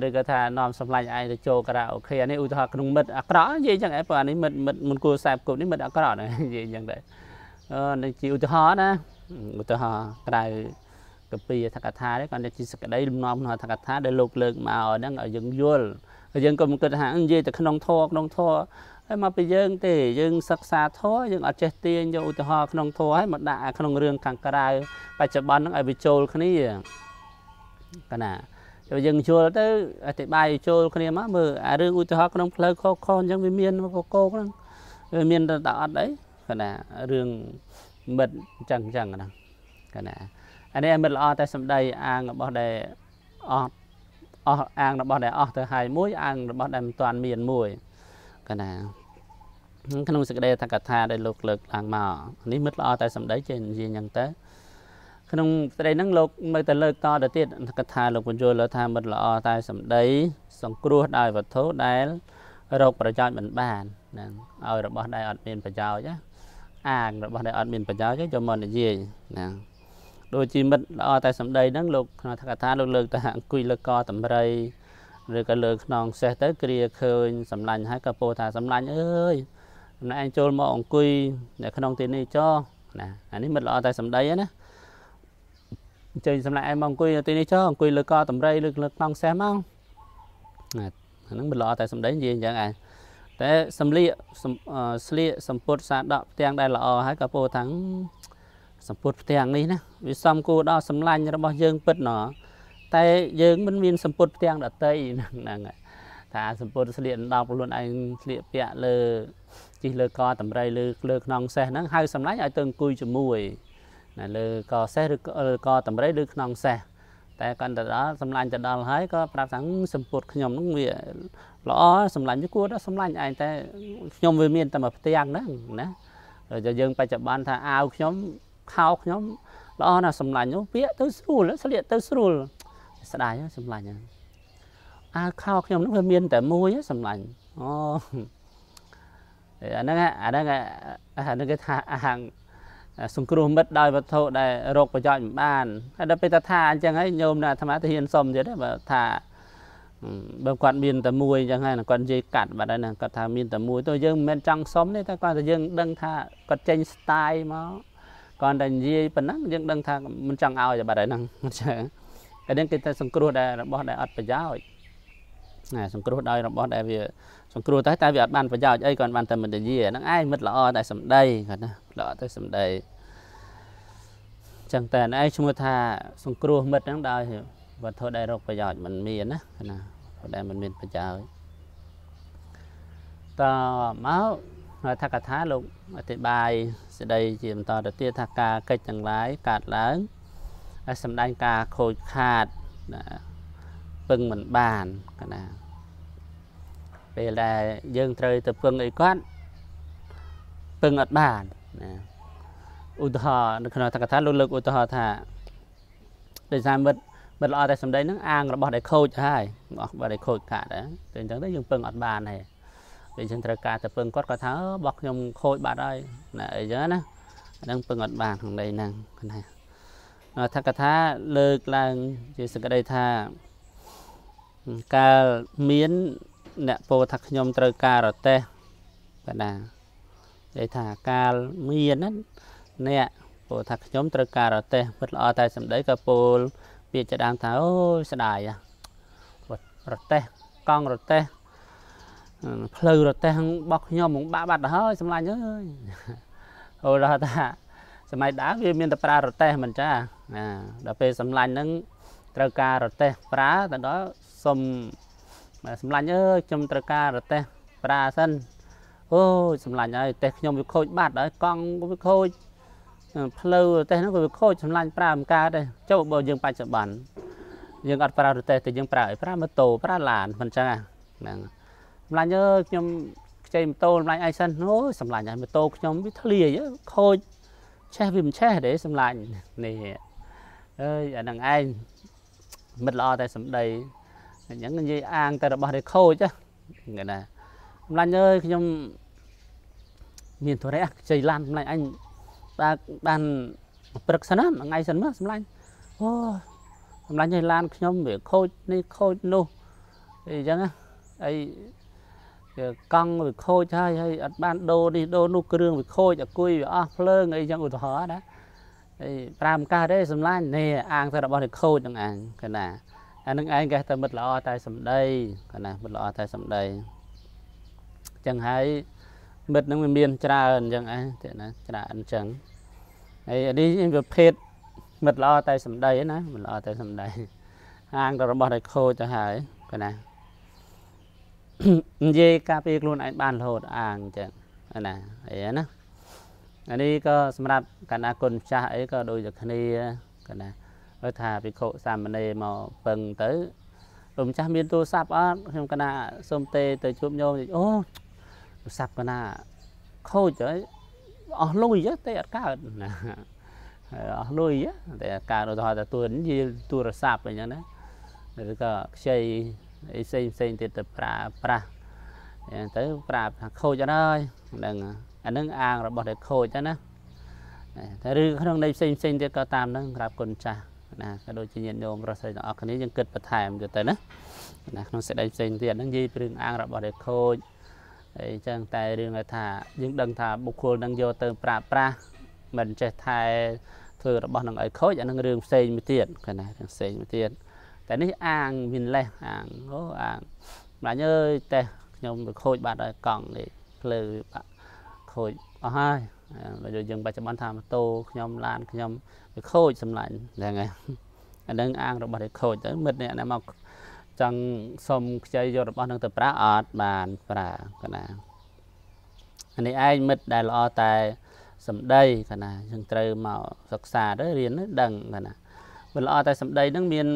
ឬក៏ថានាំសម្លាញ់ឯងទៅចូលការ៉ាអូខេអានេះឧទាហរណ៍ក្នុងមិត្តអាក្រក់និយាយចឹងឯងព្រោះអានេះមិត្តមិត្តមិនគួរខ្សែគប់នេះមិត្តអាក្រក់និយាយចឹងដែរអឺនេះជាឧទាហរណ៍ណាឧទាហរណ៍ក្រៅកពីអធកថានេះគាត់ជាសក្តីលំនាំក្នុងអធកថាដែលលោកលើកមកហ្នឹងឲ្យយើងយល់ហើយយើងក៏មិនគិតថានិយាយតែក្នុងធម៌ក្នុងធម៌ហើយមកពីយើងទេយើងសិក្សាធម៌យើងអត់ចេះទាញយកឧទាហរណ៍ក្នុងធម៌ហើយមកដាក់ក្នុងរឿងខាងក្រៅបច្ចុប្បន្នហ្នឹងឲ្យវាចូលគ្នាកណា ចូលយើងជួលទៅអធិប្បាយចូលគ្នាមកមើលអារឿងឧទាហរណ៍ក្នុងផ្លូវខុសខុសអញ្ចឹងវាមានកកោកហ្នឹងវាមានតែអត់អីកណារឿងមិត្តអញ្ចឹងអញ្ចឹងណាកណាអានេះមិត្តល្អតែសំដីអាងរបស់ដែលអស់អស់អាងរបស់ដែលអស់ទៅហើយមួយអាងរបស់ដែលមិនទាន់មានមួយកណាក្នុងសេចក្តីថាកថាដែលលោកលើកឡើងមកនេះមិត្តល្អតែសំដីចេះនិយាយអញ្ចឹងទៅ ក្នុងស្ដីហ្នឹងលោកមើលទៅលើកតទៅទៀតកថាលោកបញ្យល់លើថាមិត្តល្អតែសម្ដី សង្គ្រោះដោយវត្ថុដែលរកប្រយោជន៍មិនបានហ្នឹងឲ្យរបស់ដែលអត់មានប្រយោជន៍ណាអាងរបស់ដែលអត់មានប្រយោជន៍យកមកនិយាយហ្នឹងដូចជាមិត្តល្អតែសម្ដីហ្នឹងលោកក្នុងថាកថាលោកលើកថាអង្គុយលើកកតម្រៃឬក៏លើខ្នងសេះទៅគ្រាឃើញសម្លាញ់ហើយក៏ពោលថាសម្លាញ់អើយម្នាក់ឯងចូលមកអង្គុយនៅក្នុងទីនេះចុះណាអានេះមិត្តល្អតែសម្ដីណា អញ្ជើញសម្លាញ់ឯងមកអង្គុយនៅទីនេះចុះអង្គុយលើកតម្រៃលើលើខ្នងសេះមកណាអាហ្នឹងមិត្តល្អតែសម្ដីនិយាយអញ្ចឹងឯងតែសំលៀកស្លៀកសម្ពុតសាដកផ្ទាំងដែលល្អហើយក៏ពោលថាសម្ពុតផ្ទាំងនេះណាវាសំគួរដល់សម្លាញ់របស់យើងពិតណោះតែយើងមិនមានសម្ពុតផ្ទាំងដតីហ្នឹងថាសម្ពុតស្លៀកដណ្ដប់ខ្លួនឯងស្លៀកពាក់លើជិះលើកតម្រៃលើលើខ្នងសេះហ្នឹងហៅសម្លាញ់ឲ្យទៅអង្គុយជាមួយ ណាលើកសេះឬកតម្រៃឬខ្នងសេះតែកាន់ទៅដល់សម្លាញ់ទៅដល់ហើយក៏ប្រាប់ថាសម្ពុតខ្ញុំហ្នឹងវាល្អសម្លាញ់វាគួរដល់សម្លាញ់ឯងតែខ្ញុំវាមានតែមួយផ្ទាំងហ្នឹងណាតែយើងបច្ចុប្បន្នថាអាវខ្ញុំខោខ្ញុំល្អណាស់សម្លាញ់នោះពាកទៅស្រួលស្លៀកទៅស្រួលស្ដាយសម្លាញ់អាខោខ្ញុំនោះវាមានតែមួយសម្លាញ់អូអាហ្នឹងអាហ្នឹងអាហ្នឹងគេថាអាហាង សង្គ្រោះមិត្តដោយវត្ថុដែលរកប្រយោជន៍មិនបានហើយដល់ពេលថាអញ្ចឹងហើយញោមអាត្មាទៅហ៊ានសុំទៀតបើថាបើគាត់មានតែមួយអញ្ចឹងហើយគាត់និយាយកាត់បាត់ហើយណាគាត់ថាមានតែមួយទៅយើងមិនមែនចង់សុំទេតែគាត់តែយើងដឹងថាគាត់ចេញ style មកគាត់តែនិយាយប៉ុណ្ណឹងយើងដឹងថាមិនចង់ឲ្យបាត់ហើយហ្នឹងអញ្ចឹងតែនេះគេតែសង្គ្រោះដែលរបស់ដែលអត់ប្រយោជន៍ណាសង្គ្រោះដោយរបស់ដែលវា សង្គ្រោះតែតែវាអត់បានប្រយោជន៍អីគាត់បានតែមិត្តនិយាយហ្នឹងឯងមិត្តល្អតែសម្ដីគាត់ណាល្អតែសម្ដីចឹងតែឯងឈ្មោះថាសង្គ្រោះមិត្តហ្នឹងដោយវត្ថុដែលរកប្រយោជន៍มันមានណាណាដែលมันមានប្រយោជន៍តមកថាកថាលោកអធិប្បាយសេចក្តីជាបន្តទៅទៀតថាការកិច្ចទាំងឡាយកាត់ឡើងហើយសំដែងការខូចខាតណាពឹងមិនបានកណា ពេលដែលយើងត្រូវទៅពឹងអីគាត់ពឹងអត់បានណាឧទាហរណ៍នៅក្នុងតកថាលោកលើកឧទាហរណ៍ថាដោយសារមិត្តមិត្តល្អតែសម្ដីហ្នឹងអាងរបស់ដែលខូចហើយរបស់ដែលខូចកាត់តែអញ្ចឹងទៅយើងពឹងអត់បានទេពេលអញ្ចឹងត្រូវការទៅពឹងគាត់គាត់ថារបស់ខ្ញុំខូចបាត់ហើយណាអីចឹងណាហ្នឹងពឹងអត់បានក្នុងដីហ្នឹងណាថាកថាលើកឡើងជាសក្តីថាកាលមាន អ្នកពោថាខ្ញុំត្រូវការរទេះបាទណានិយាយថាកាលមានណាអ្នកពោថាខ្ញុំត្រូវការរទេះពិតល្អតែសម្ដីក៏ពោលពាក្យចដាមថាអូយស្ដាយរទេះកង់រទេះផ្លូវរទេះរបស់ខ្ញុំមកបាក់បាត់ទៅហើយសម្លាញ់អើយអូដល់ថាសម័យដើមវាមានតែប្រើរទេះមិនចាណាដល់ពេលសម្លាញ់ហ្នឹងត្រូវការរទេះប្រើទៅដល់សុំ សម្លាញ់អើយខ្ញុំត្រូវការរទេះប្រើសិនអូយសម្លាញ់ហើយរទេះខ្ញុំវាខូចបាត់ហើយកង់វាខូចផ្លូវរទេះហ្នឹងក៏វាខូចសម្លាញ់ប្រើមិនកើតទេចុះបើយើងបច្ចុប្បន្នយើងអត់ប្រើរទេះតែយើងប្រើឲ្យប្រើម៉ូតូប្រើឡានមិនចឹងហ្នឹងសម្លាញ់អើយខ្ញុំខ្ចីម៉ូតូសម្លាញ់ឯងសិនអូយសម្លាញ់ហើយម៉ូតូខ្ញុំវាធ្លាយខូចឆេះវាមិនឆេះទេសម្លាញ់នេះអើយអាហ្នឹងឯងមិត្តល្អតែសម្ដី អញ្ចឹងនិយាយអាងតែរបស់ដែលខូចហ្នឹងណាសម្លាញ់អើយខ្ញុំមានធរៈខ្ចីឡានសម្លាញ់អញបើបានព្រឹកសិនណាមួយថ្ងៃសិនមកសម្លាញ់អូសម្លាញ់ឲ្យឡានខ្ញុំវាខូចនេះខូចនោះអីចឹងណាអីកង់វាខូចហើយហើយអត់បានដូរនេះដូរនោះគ្រឿងវាខូចអគុយវាអស់ភ្លើងអីចឹងឧទាហរណ៍ណាអីប្រាំកាសទេសម្លាញ់នេះអាងទៅរបស់នេះខូចហ្នឹងអាងកណា អានឹងឯងគេតែមិត្តល្អតែសម្ដីកណាមិត្តល្អតែសម្ដីចឹងហើយមិត្តហ្នឹងវាមានច្រើនអញ្ចឹងឯងទេណាច្រើនអញ្ចឹងហើយនេះប្រភេទមិត្តល្អតែសម្ដីណាមិត្តល្អតែសម្ដីហាងរបស់ដែលខូចទៅហើយកណានិយាយការពារខ្លួនឯងបានរហូតអាងអញ្ចឹងណាអីណាអានេះក៏សម្រាប់កណ្ដាគុណចាស់អីក៏ដូចតែគ្នាកណ្ដាបើថាភិក្ខុសាមណេរមកពឹងទៅលោកម្ចាស់មានទូរស័ព្ទអត់ខ្ញុំកណាសុំទេទៅជួបញោមអូទូរស័ព្ទកណាខូចហើយអស់លុយទេអត់កើតណាអស់លុយតែកើតឧទាហរណ៍ថាទូរនិយាយទូរស័ព្ទអីចឹងណាឬក៏ខ្ចីអីផ្សេងផ្សេងទៀតទៅប្រើប្រាស់អញ្ចឹងទៅប្រាប់ថាខូចអត់ហើយហ្នឹងអានឹងអាងរបស់ដែលខូចទៅណាតែឬក្នុងន័យផ្សេងផ្សេងទៀតក៏តាមហ្នឹងក្រាបគុណចាស់ ណាក៏ដូចជាញាតិញោមប្រុសស្រីទាំងអស់គ្នាយើងគិតបន្ថែមទៀតទៅណាណាក្នុងសេចក្តីផ្សេងទៀតហ្នឹងនិយាយពីរឿងអាងរបស់ដែលខូចអីចឹងតែរឿងថាយើងដឹងថាបុគ្គលនឹងយកទៅប្រើប្រាស់មិនចេះថែធ្វើរបស់នឹងឲ្យខូចអានឹងរឿងផ្សេងមួយទៀតកណារឿងផ្សេងមួយទៀតតែនេះអាងមានលេះអាងអូអាងម្លាញ់អើយតែខ្ញុំទៅខូចបាត់ហើយកង់នេះភ្លើបាក់ខូចអស់ហើយ បើយើងបច្ចុប្បន្នថាម៉ូតូខ្ញុំឡានខ្ញុំវាខូចសម្លាញ់ហ្នឹងហើយអានឹងអាងរបស់ដែលខូចទៅមិត្តអ្នកណាមកចង់សុំខ្ចីយករបស់នឹងទៅប្រើអត់បានប្រើកណាអានេះឯងមិត្តដែលល្អតែសម្ដីកណាយើងត្រូវមកសិក្សាទៅរៀនដឹងកណាវាល្អតែសម្ដីហ្នឹងមាន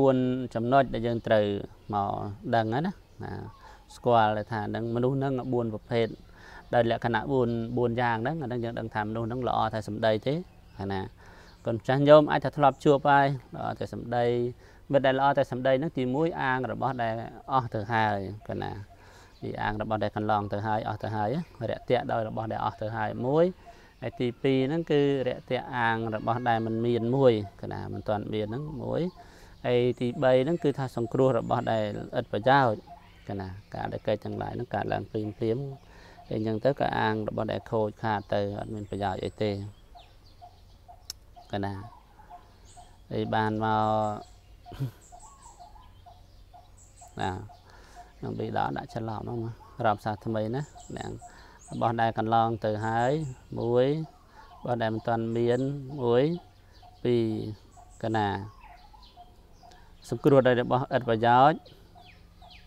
4ចំណុចដែលយើងត្រូវមកដឹងណាណាស្គាល់ថានឹងមនុស្សហ្នឹង4ប្រភេទ ដោយលក្ខណៈ4 4យ៉ាងហ្នឹងអាហ្នឹងយើងដឹងថាមនុស្សហ្នឹងល្អតែសម្ដីទេណាកូនចាស់ញោមអាចថាធ្លាប់ជួបហើយល្អតែសម្ដីមិត្តដែលល្អតែសម្ដីហ្នឹងទី1អាងរបស់ដែលអស់ទៅហើយកណាទីអាងរបស់ដែលកន្លងទៅហើយអស់ទៅហើយរយៈដោយរបស់ដែលអស់ទៅហើយមួយហើយទី2ហ្នឹងគឺរយៈអាងរបស់ដែលมันមានមួយកណាមិនទាន់មានហ្នឹងមួយហើយទី3ហ្នឹងគឺថាសង្គ្រោះរបស់ដែលឥតប្រយោជន៍កណាការដែលកិច្ចទាំងឡាយហ្នឹងកើតឡើងព្រៀមព្រៀម អញ្ចឹងទៅក៏អាងរបស់ដែលខូចខាតទៅអត់មានប្រយោជន៍អីទេកណាហើយបានមកណានឹងបិដកដាក់ច្រឡំហ្នឹងរាប់សាថ្មីណាហ្នឹងរបស់ដែលកន្លងទៅហើយ1របស់ដែលមិនទាន់មាន1 2កណាសង្គ្រោះដោយរបស់ឥតប្រយោជន៍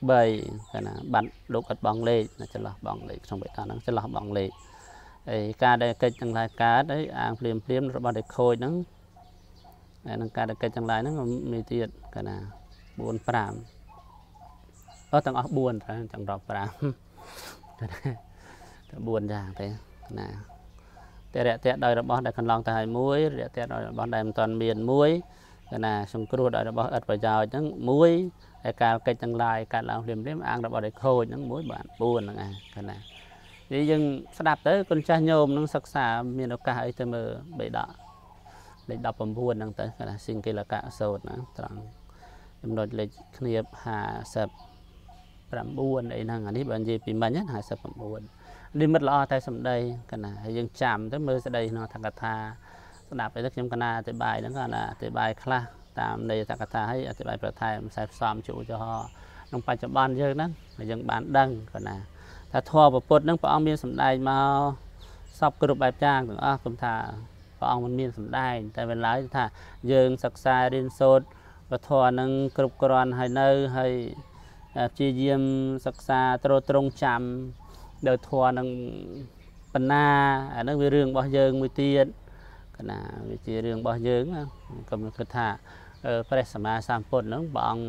3កណាបាត់លោកឥតបងលេខចន្លោះបងលេខក្នុងបេតាហ្នឹងចន្លោះបងលេខហើយការដែលកិច្ចទាំងឡាយកើតហើយអាងភ្លាមភ្លាមរបស់ដែលខូចហ្នឹងហើយនឹងការដែលកិច្ចទាំងឡាយហ្នឹងមានទៀតកណា4 5អស់ទាំងអស់4ត្រូវទាំងរាប់5តែ4យ៉ាងទេណាតែរយៈតេដោយរបស់ដែលកន្លងទៅហើយមួយរយៈតេដោយរបស់ដែលមិនទាន់មានមួយ គឺណាសង្គ្រោះដោយរបស់ឥតប្រយោជន៍ហ្នឹងមួយហើយកាលកិច្ចទាំងឡាយកាត់ឡើងភ្លាមភ្លាមអាងរបស់ដែលខូចហ្នឹងមួយបាន4ហ្នឹងឯងគឺណានេះយើងស្ដាប់ទៅគុណចាស់ញោមនឹងសិក្សាមានឱកាសអីទៅមើលបេដកលេខ19ហ្នឹងទៅគឺណាសិង្កិលកៈសោតណាត្រង់ចំណុចលេខគ្នាប59អីហ្នឹងអានេះបើនិយាយពីមិញ59និមិត្តល្អតែសម្ដីកណាហើយយើងចាំទៅមើលស្ដីក្នុងអត្ថកថា ស្ដាប់ទៅខ្ញុំកណាអធិប្បាយហ្នឹងគាត់ថាអធិប្បាយខ្លះតាមនៃតកថាហើយអធិប្បាយប្រថែមខ្សែផ្សំជាឧទាហរណ៍ក្នុងបច្ចុប្បន្នយើងហ្នឹងយើងបានដឹងគាត់ណាថាធម៌ពុទ្ធហ្នឹងព្រះអង្គមានសម្ដែងមកសពគ្រប់បែបយ៉ាងទាំងអស់ខ្ញុំថាព្រះអង្គមិនមានសម្ដែង តែវាឡើយថាយើងសិក្សារៀនសូត្រពធនឹងគ្រប់គ្រាន់ហើយនៅហើយព្យាយាមសិក្សាត្រត្រង់ចាំដោយធម៌នឹងបណ្ណាអានឹងវារឿងរបស់យើងមួយទៀត កណាវាជារឿងរបស់យើងក៏មិនគិតថាព្រះសម្មាសម្ពុទ្ធហ្នឹងព្រះអង្គ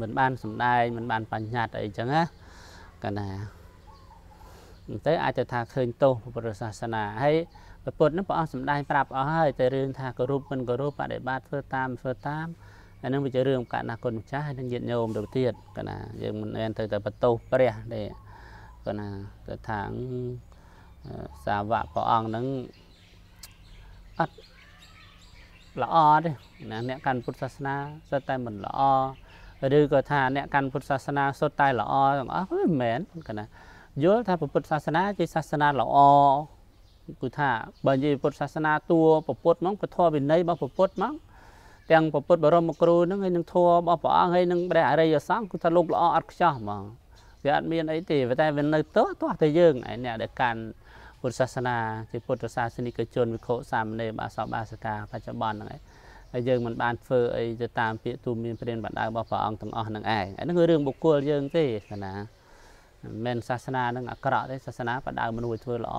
មិនបានសំដែងមិនបានបញ្ញត្តិអីចឹងណាកណាទៅអាចទៅថាឃើញទោសពុទ្ធសាសនាហើយពុទ្ធហ្នឹងព្រះអង្គសំដែងប្រាប់អស់ហើយតែរឿងថាគោរពមិនគោរពបដិបត្តិធ្វើតាមធ្វើតាមអានឹងវាជារឿងកណ្ណាគុណម្ចាស់ហើយនឹងញាតញោមទៅទៀតកណាយើងមិនមែនទៅតែបន្ទោសព្រះទេកណាទៅថាសាវកព្រះអង្គហ្នឹង អត់ល្អទេណាអ្នកកាន់ពុទ្ធសាសនាសុទ្ធតែមិនល្អឬក៏ថាអ្នកកាន់ពុទ្ធសាសនាសុទ្ធតែល្អទាំងអស់គឺមិនមែនកណាយល់ថាពុទ្ធសាសនាជាសាសនាល្អគឺថាបើនិយាយពុទ្ធសាសនាតួពុទ្ធមកពធវិន័យរបស់ពុទ្ធមកទាំងពុទ្ធបរមគ្រូហ្នឹងហើយនឹងធัวរបស់ព្រះអង្គហើយនឹងព្រះអរិយសង្ឃគឺថាលោកល្អអត់ខ្ចោះហ្មងវាអត់មានអីទេតែវានៅទោះទោះតែយើងឯអ្នកដែលកាន់ ពុទ្ធសាសនាជាពុទ្ធសាសនិកជនវិខុសាមណេរបាសបាសិកាបច្ចុប្បន្នហ្នឹងឯងហើយយើងមិនបានធ្វើអីទៅតាមពាក្យទូមានព្រានបណ្ដៅរបស់ព្រះអង្គទាំងអស់ហ្នឹងឯងអាហ្នឹងគឺរឿងបុគ្គលយើងទេសាសនាមិនមែនសាសនានឹងអាក្រក់ទេសាសនាបដៅមនុស្សឲ្យធ្វើល្អ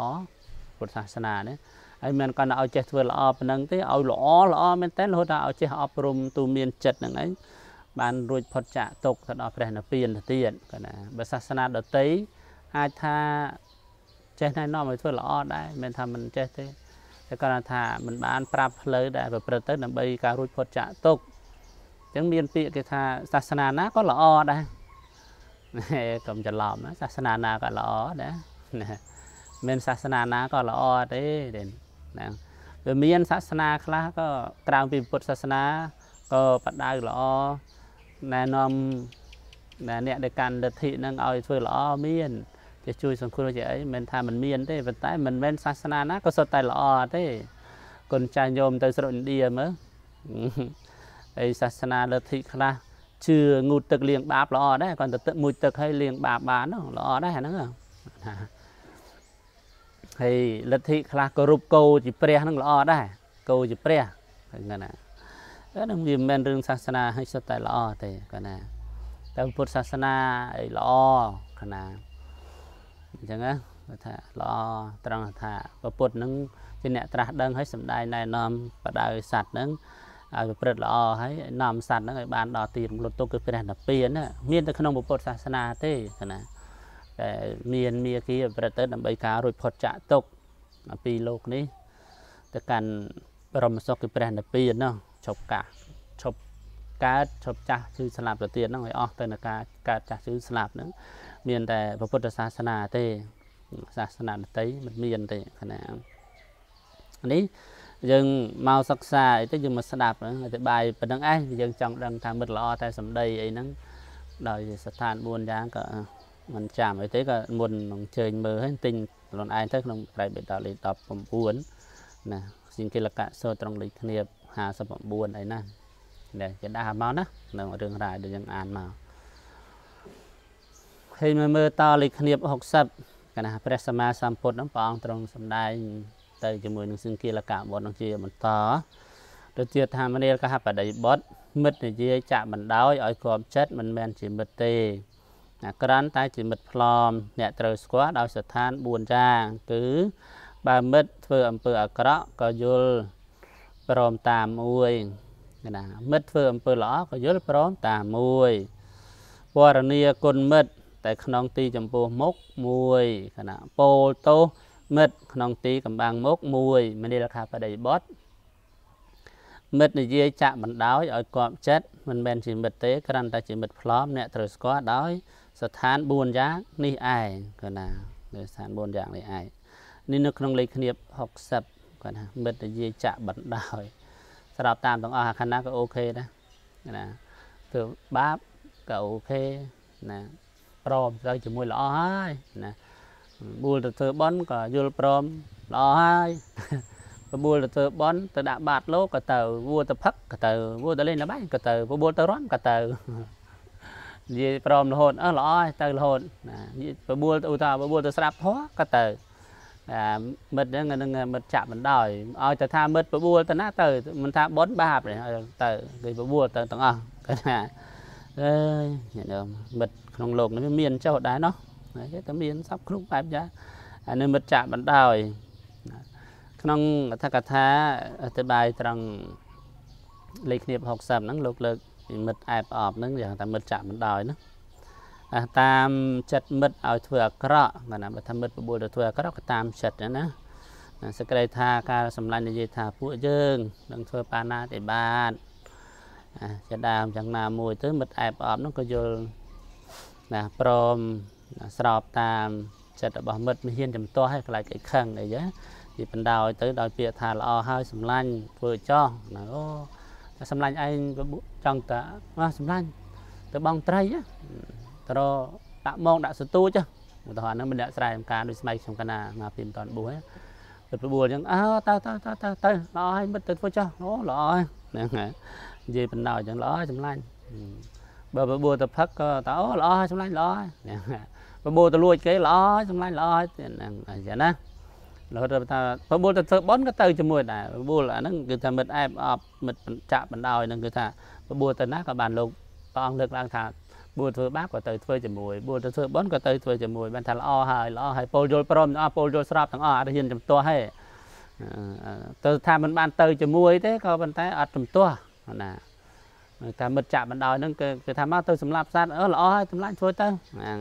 ពុទ្ធសាសនានេះហើយមិនគាត់ឲ្យចេះធ្វើល្អប៉ុណ្ណឹងទេឲ្យល្អល្អមែនតើរហូតដល់ឲ្យចេះអប់រំទូមានចិត្តហ្នឹងឯងបានរួចផុតចាកទុកទៅដល់ព្រះនិព្វានទៅទៀតគាត់ណាបើសាសនាដតីអាចថា ចេះណែនាំឲ្យធ្វើល្អដែរមិនថាមិនចេះទេតែគាត់ថាមិនបានប្រាប់ផ្លូវដែលប្រព្រឹត្តទៅដើម្បីការរួចផុតចាកទុកអញ្ចឹងមានពាក្យគេថាសាសនាណាក៏ល្អដែរកុំច្រឡំណាសាសនាណាក៏ល្អដែរណាមិនសាសនាណាក៏ល្អទេណាវាមានសាសនាខ្លះក៏ក្រៅពីពុទ្ធសាសនាក៏បដៅល្អណែនាំអ្នកដែលកាន់លទ្ធិនឹងឲ្យធ្វើល្អមាន ជាជួយសង្គ្រោះជាអីមិនថាมันមានទេប៉ុន្តែមិនមែនសាសនាណាក៏សុទ្ធតែល្អទេគុណចាស់ញោមទៅស្រុកឥណ្ឌាមើលហើយសាសនាលទ្ធិខ្លះជឿងូតទឹកលាងបាបល្អដែរគាត់ទៅទឹកមួយទឹកឲ្យលាងបាបបានល្អដែរអាហ្នឹងហើយលទ្ធិខ្លះគោរពគោជាព្រះហ្នឹងល្អដែរគោជាព្រះហ្នឹងណាហ្នឹងវាមិនមែនរឿងសាសនាឲ្យសុទ្ធតែល្អទេគាត់ណាតែពុទ្ធសាសនាអីល្អគាត់ណា អញ្ចឹងណាគាត់ថាល្អត្រង់ថាពុទ្ធហ្នឹងជាអ្នកត្រាស់ដឹងឲ្យសំដែងណែនាំបដៅសัตว์ហ្នឹងឲ្យប្រព្រឹត្តល្អហើយនាំសัตว์ហ្នឹងឲ្យបានដល់ទីរំលត់ទុកគឺព្រះនិព្វានណាមានតែក្នុងពុទ្ធសាសនាទេណាតែមានមាគីប្រព្រឹត្តទៅដើម្បីការរួចផុតចាកទុកអំពីលោកនេះទៅកាន់បរមសុខគឺព្រះនិព្វាននោះឈប់កាសឈប់កើតឈប់ចាស់ជឿស្លាប់ទៅទៀតហ្នឹងឲ្យអស់ទៅនឹងការកើតចាស់ជឿស្លាប់ហ្នឹង មានតែពុទ្ធសាសនាទេសាសនាដតីមិនមានទេណានេះយើងមកសិក្សាអីទៅយើងមកស្ដាប់អធិប្បាយប៉ុណ្្នឹងឯងយើងចង់ដឹងថាមិត្តល្អតែសម្ដីអីហ្នឹងដោយស្ថាន4យ៉ាងក៏មិនចាំអីទេក៏មុននឹងជើញមើលហើយទិញខ្លួនឯងទៅក្នុងត្រៃបិដកលេខ19ណាសង្កិលកៈសោត្រង់លេខធៀប59អីណាដែលចេះដាក់មកណាក្នុងរឿងរ៉ាវដែលយើងអានមក ហើយមើលមើលតលេខគ្នា60កណាព្រះសម្មាសម្ពុទ្ធហ្នឹងព្រះអង្គទ្រង់សម្ដែង ទៅជាមួយនឹងសិង្ហកិលកៈបុត្រនឹងជាបន្តទៅទៀតថាមនាលកហបដីបុត្រមិត្តនិយាយចាក់បណ្ដោយឲ្យគំចិត្តមិនមែនជាមិត្តទេណាក្រាន់តែជាមិត្តផ្លំអ្នកត្រូវស្គាល់ដោយស្ថាន4យ៉ាងគឺបើមិត្តធ្វើអំពើអាក្រក់ក៏យល់ព្រមតាមមួយណាមិត្តធ្វើអំពើល្អក៏យល់ព្រមតាមមួយពរនីគុណមិត្ត តែក្នុងទីចំពោះមុខមួយគណៈពោលទោសមិត្តក្នុងទីកំបាំងមុខមួយមនីលខាបដិបត្តិមិត្តនិយាយចាក់បណ្ដោយឲ្យគប់ចិត្តមិនមែនជាមិត្តទេគ្រាន់តែជាមិត្តផ្លំអ្នកត្រូវស្គាល់ដោយស្ថាន4យ៉ាងនេះឯងគាត់ណានៅស្ថាន4យ៉ាងនេះឯងនេះនៅក្នុងលេខគ្នា60គាត់ណាមិត្តនិយាយចាក់បណ្ដោយស្រាប់តាមទាំងអស់អាខណៈក៏អូខេដែរណាធ្វើបាបក៏អូខេណា ព្រមទៅជាមួយល្អហើយណាបួលទៅធ្វើបន់ក៏យល់ព្រមល្អហើយបួលទៅធ្វើបន់ទៅដាក់បាតលោកក៏ទៅវួរទៅផឹកក៏ទៅវួរទៅលេងល្បែងក៏ទៅបួលទៅរំក៏ទៅនិយាយព្រមរហូតអើល្អហើយទៅរហូតណានិយាយបបួលឧទាហរណ៍បបួលទៅស្ដាប់ធម៌ក៏ទៅអាមិត្តហ្នឹងនឹងមិត្តចាក់បណ្ដោយឲ្យទៅថាមិត្តបបួលទៅណាទៅមិនថាបនបាបទេទៅគេបបួលទៅទាំងអស់គាត់ថា អើយញាតិញោមមិត្តក្នុងโลกនេះមានចុះដែរណោះគេតែមានសពគ្រប់បែបយ៉ាងអានេះមិត្តចាក់បណ្ដោយក្នុងអត្ថកថាអธิบายត្រង់លេខគ្នា60ហ្នឹងលោកលើកពីមិត្តអែបអបហ្នឹងយ៉ាងថាមិត្តចាក់បណ្ដោយណាតាមចិត្តមិត្តឲ្យធ្វើអាក្រក់គាត់ណាបើថាមិត្តបបួលទៅធ្វើអាក្រក់ក៏តាមចិត្តណាសក្តិថាការសម្លាញ់និយាយថាពួកយើងនឹងធ្វើបាណាតិបាត ជាដើមយ៉ាងណាមួយទៅមិត្តអែបអបនោះក៏យល់ណាព្រមស្របតាមចិត្តរបស់មិត្តមិនហ៊ានចំទាស់ឲ្យខ្លាចគេខឹងអីចឹងពីបណ្ដោយទៅដោយពាក្យថាល្អហើយសម្លាញ់ធ្វើចោះណាអូតែសម្លាញ់ឯងចង់តាមកសម្លាញ់ទៅបងត្រីទៅដាក់មងដាក់សទូចឧទាហរណ៍ហ្នឹងមិនដាក់ស្រែចំការដូចស្មៃខ្ញុំកណាមកពីមិនតាន់បួសទៅប្របួលអញ្ចឹងអើតើតើតើតើទៅល្អហើយមិត្តទៅធ្វើចោះអូល្អហើយហ្នឹងហើយ និយាយបណ្ដោយអញ្ចឹងល្អហើយសម្លាញ់បើប្របួលទៅផឹកក៏តើអូល្អហើយសម្លាញ់ល្អហើយប្របួលទៅលួចគេល្អហើយសម្លាញ់ល្អហើយហ្នឹងអញ្ចឹងណារហូតថាប្របួលទៅធ្វើបន់ក៏ទៅជាមួយដែរប្របួលអាហ្នឹងគឺថាមិត្តអែបអបមិត្តចាក់បណ្ដោយហ្នឹងគឺថាប្របួលទៅណាក៏បានលោកព្រះអង្គលើកឡើងថាបួលធ្វើបាបក៏ទៅធ្វើជាមួយបួលទៅធ្វើបន់ក៏ទៅធ្វើជាមួយបានថាល្អហើយល្អហើយពលយល់ព្រមទាំងអស់ពលយល់ស្របទាំងអស់អត់ហ៊ានចំទាស់ទេទៅថាមិនបានទៅជាមួយទេក៏ប៉ុន្តែអត់ចំទាស់ ណាតែមិត្តចាក់បណ្ដោយហ្នឹងគឺគេថាមកទៅសម្លាប់សត្វអឺល្អហើយសម្លាញ់ធ្វើទៅហ្នឹង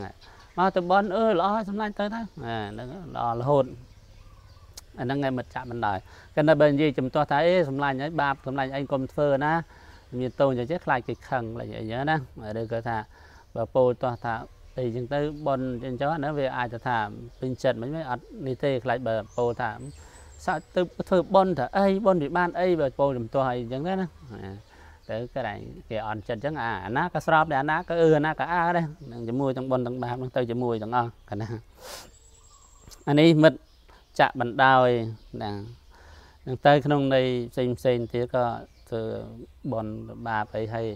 មកទៅបន់អឺល្អហើយសម្លាញ់ទៅទៅហ្នឹងល្អរហូតអាហ្នឹងឯងមិត្តចាក់បណ្ដោយគេនៅបើនិយាយចំទាស់ថាអេសម្លាញ់ហើយបាបសម្លាញ់ឯងកុំធ្វើណាមានតូនចឹងចេះខ្លាចគេខឹងខ្លាចអីចឹងណាឬក៏ថាបើពោលតោះថាអីចឹងទៅបនចឹងចុះណាវាអាចទៅថាពេញចិត្តមិនមែនអត់នេះទេខ្លាចបើពោលថា សាក់ទៅធ្វើបនថាអីបនវាបានអីបើពោលចំទាស់អីចឹងទៅណាទៅគេតែគេអន់ចិត្តចឹងអាអាណាក៏ស្របដែរអាណាក៏អឺអាណាក៏អើដែរនឹងជាមួយទាំងបនទាំងបាបនឹងទៅជាមួយទាំងអស់កណាអានេះមិត្តចាក់បណ្ដោយណានឹងទៅក្នុងនៃផ្សេងផ្សេងទៀតក៏ធ្វើបនបាបអីហើយ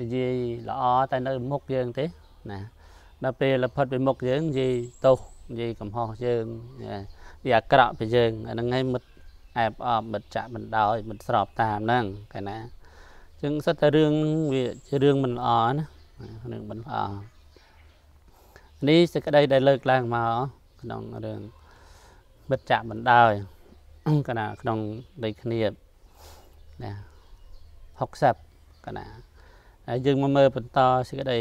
និយាយល្អតែនៅមុខយើងទេណាដល់ពេលផុតពីមុខយើងនិយាយទោសនិយាយកំហុសយើងនិ យាយអាក្រក់ពីយើងអាហ្នឹងហើយមិត្តអែបអបមិត្តចាក់មិនដោយមិត្តស្របតាមហ្នឹងកាលណាចឹងសិតតែរឿងវាជារឿងមិនល្អណារឿងមិនល្អនេះសេចក្តីដែលលើកឡើងមកក្នុងរឿងមិត្តចាក់មិនដោយកណាក្នុងដីគ្នាណា60កណាហើយយើងមកមើលបន្តសេចក្តី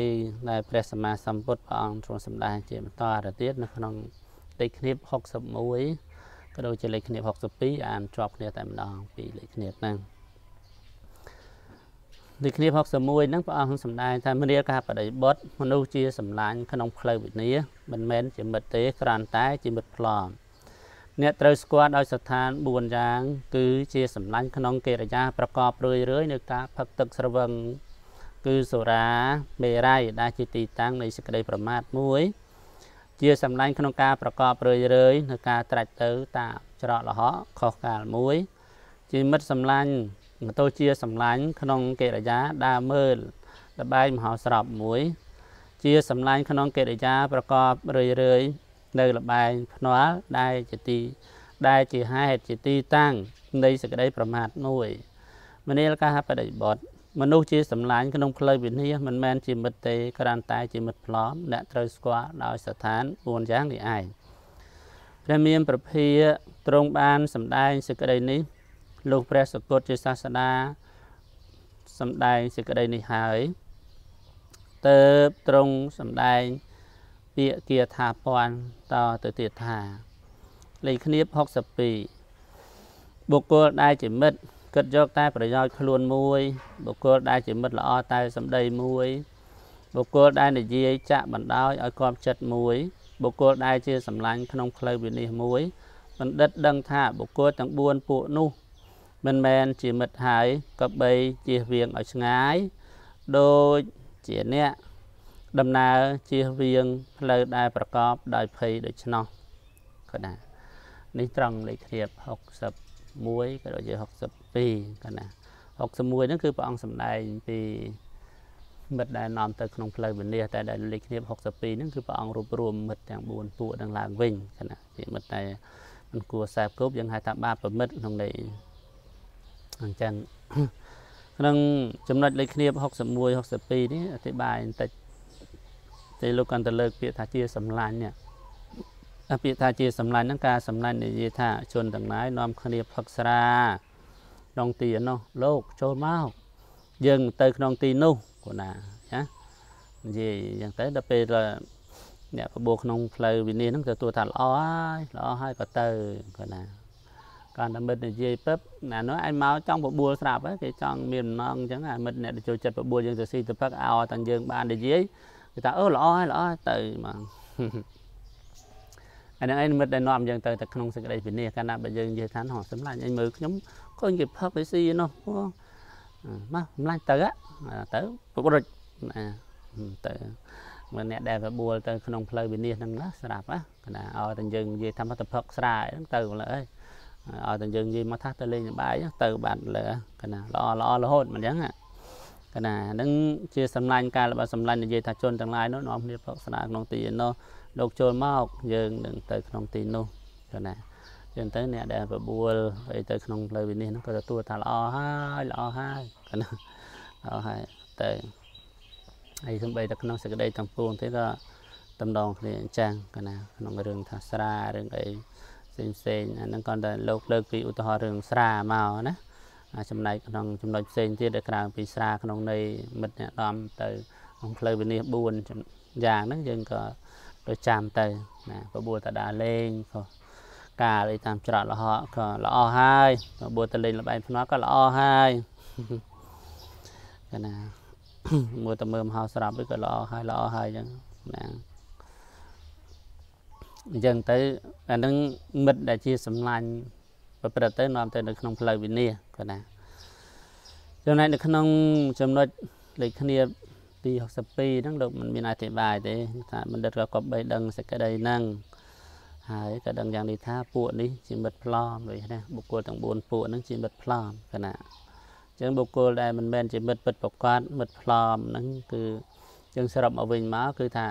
ដែលព្រះសម្មាសម្ពុទ្ធព្រះអង្គទ្រង់សម្ដែងជាបន្តទៅទៀតនៅក្នុង លេខគៀប61ក៏ដូចជាលេខគៀប62អានជាប់គ្នាតែម្ដងពីលេខគៀបហ្នឹងលេខគៀប61ហ្នឹងព្រះអង្គសម្ដែងថាមនាការបដិបុតមនុស្សជាសម្លាញ់ក្នុងផ្លូវវិន័យមិនមែនជាមិត្តទេគ្រាន់តែជាមិត្តប្លន់អ្នកត្រូវស្គាល់ដោយស្ថាន4យ៉ាង គឺជាសម្លាញ់ក្នុងកិរិយាប្រកបរឿយរឿយនៅការផឹកទឹកស្រវឹងគឺសូរាមេរ័យដែលជាទីតាំងនៃសេចក្តីប្រមាទមួយ ជាសម្លាញ់ក្នុងការប្រកបរឿយរឿយនៅការត្រាច់ទៅតាមច្រកលហកខុសកាលមួយ ជាមិត្តសម្លាញ់ទៅជាសម្លាញ់ក្នុងកិរិយាដើរមើលលបែងមហោស្រពមួយ ជាសម្លាញ់ក្នុងកិរិយាប្រកបរឿយរឿយនៅលបែងភ្នាល់ដែលជាទី ដែលជាហេតុជាទីតាំងនៃសក្តីប្រមាទមួយមនាលកាបដិបត្តិ មនុស្សជាសម្លាញ់ក្នុងផ្លូវវិន័យមិនមែនជាមិត្តទេគ្រាន់តែជាមិត្តប្លន់អ្នកត្រូវស្គាល់ដោយស្ថាន4យ៉ាងនេះឯងព្រះមានប្រភាទ្រង់បានសម្ដែងសេចក្តីនេះលោកព្រះសកុតជាសាស្តាសម្ដែងសេចក្តីនេះហើយទៅទ្រង់សម្ដែងពាក្យគាថាពន់តទៅទៀតថាលេខគៀប62បុគ្គលដែលជាមិត្ត គិតយកតែប្រយោជន៍ខ្លួនមួយ បុគ្គលដែលជាមិត្តល្អតែសម្ដីមួយ បុគ្គលដែលនិយាយចាក់បណ្ដោយឲ្យគ្រប់ចិត្តមួយ បុគ្គលដែលជាសម្លាញ់ក្នុងផ្លូវវិនិច្ឆ័យមួយបណ្ឌិតដឹងថាបុគ្គលទាំង4ពួកនោះមិនមែនជាមិត្តហើយក៏បីជៀសវាងឲ្យឆ្ងាយដូចជាអ្នកដំណើរជៀសវាងផ្លូវដែលប្រកបដោយភ័យដូច្នោះក៏ណានេះត្រង់លេខធៀប61ក៏ដូចជា 62ក៏ណា61ហ្នឹងគឺព្រះអង្គសម្ដែងពីមិត្តដែលនាំទៅក្នុងផ្លូវវិន័យតែដែលលេខគ្នា62ហ្នឹងគឺព្រះអង្គរួបរวมមិត្តទាំង4ពួកនឹងឡើងវិញគណៈជាមិត្តតែមិនគួរខ្សែគប់យើងហៅថាបាបប្រមិត្តក្នុងន័យអញ្ចឹងក្នុងចំណុចលេខគ្នា61 62នេះអធិប្បាយបន្តិចតែលោកកាន់តែលើកពាក្យថាជាសម្លាញ់នេះពាក្យថាជាសម្លាញ់ហ្នឹងការសម្លាញ់និយាយថាជនទាំងឡាយនាំគ្នាផឹកស្រា ក្នុងទីនោះលោកចូលមកយើងទៅក្នុងទីនោះគាត់ណាណានិយាយអញ្ចឹងទៅដល់ពេលអ្នកបបួក្នុងផ្លូវវិន័យហ្នឹងទទួលថាល្អហើយល្អហើយក៏ទៅគាត់ណាកាន់តែមិត្តនិយាយពឹបណានោះឯងមកចង់បបួលស្រាប់គេចង់មានដំណងអញ្ចឹងអាមិត្តអ្នកចូលចិត្តបបួលយើងទៅស៊ីទៅផឹកអោតាយើងបាននិយាយគេថាអូល្អហើយល្អទៅមកអានឹងឯងមិត្តដែលនាំយើងទៅទៅក្នុងសេចក្តីវិន័យកាលណាបើយើងនិយាយថាហោះសម្លាញ់អញមើលខ្ញុំ ឃើញគេផឹកទៅស៊ីនោះមកសម្លាញ់ទៅទៅពុរិចណាទៅមើលអ្នកដែលបបួលទៅក្នុងផ្លូវវិន័យហ្នឹងណាស្រាប់ណាកណាឲ្យតែយើងនិយាយថាមកទៅផឹកស្រាហ្នឹងទៅលើអើយឲ្យតែយើងនិយាយមកថាទៅលេងបាយទៅបាត់លើកណាល្អល្អរហូតមិនអញ្ចឹងកណានឹងជាសម្លាញ់ការរបស់សម្លាញ់និយាយថាជនទាំងឡាយនោះនាំគ្នាផឹកស្រាក្នុងទីនោះលោកចូលមកយើងនឹងទៅក្នុងទីនោះកណា ចឹងទៅអ្នកដែលបបួលអីទៅក្នុងផ្លូវវិនិច្ឆ័យហ្នឹងក៏ទទួលថាល្អហើយល្អហើយកណាល្អហើយទៅហើយសំបីតែក្នុងសេចក្តីទាំងពួងទេក៏តំដងគ្នាអញ្ចឹងកណាក្នុងរឿងថាស្រារឿងអីផ្សេងផ្សេងអាហ្នឹងគាត់តែលោកលើកពីឧទាហរណ៍រឿងស្រាមកណាចំណែកក្នុងចំណុចផ្សេងទៀតដែលក្រៅពីស្រាក្នុងន័យមិត្តអ្នកដំទៅក្នុងផ្លូវវិនិច្ឆ័យ4យ៉ាងហ្នឹងយើងក៏ទៅចាំទៅណាបបួលតដាលេងក៏ ការអីតាមច្រកលហកក៏ល្អហើយបួតទៅលេងលបែងភ្នក់ក៏ល្អហើយកណាមើលតែមើលមហោស្រពវាក៏ល្អហើយល្អហើយអញ្ចឹងណាអញ្ចឹងទៅអានឹងមិត្តដែលជាសម្លាញ់ប្រព្រឹត្តទៅនាំទៅនៅក្នុងផ្លូវវិន័យក៏ណាចំណែកនៅក្នុងចំណុចលេខគ្នាទី62ហ្នឹងលោកមិនមានអធិប្បាយទេថាបណ្ឌិតក៏គប្បីដឹងសេចក្តីហ្នឹង ហើយក៏ដឹងយ៉ាងនេះថាពួកនេះជាមិត្តប្លន់ដូចណាបុគ្គលទាំង4ពួកហ្នឹងជាមិត្តប្លន់គណៈអញ្ចឹងបុគ្គលដែលមិនមែនជាមិត្តពិតប្រកបមិត្តប្លន់ហ្នឹងគឺយើងសរុបមកវិញមកគឺថា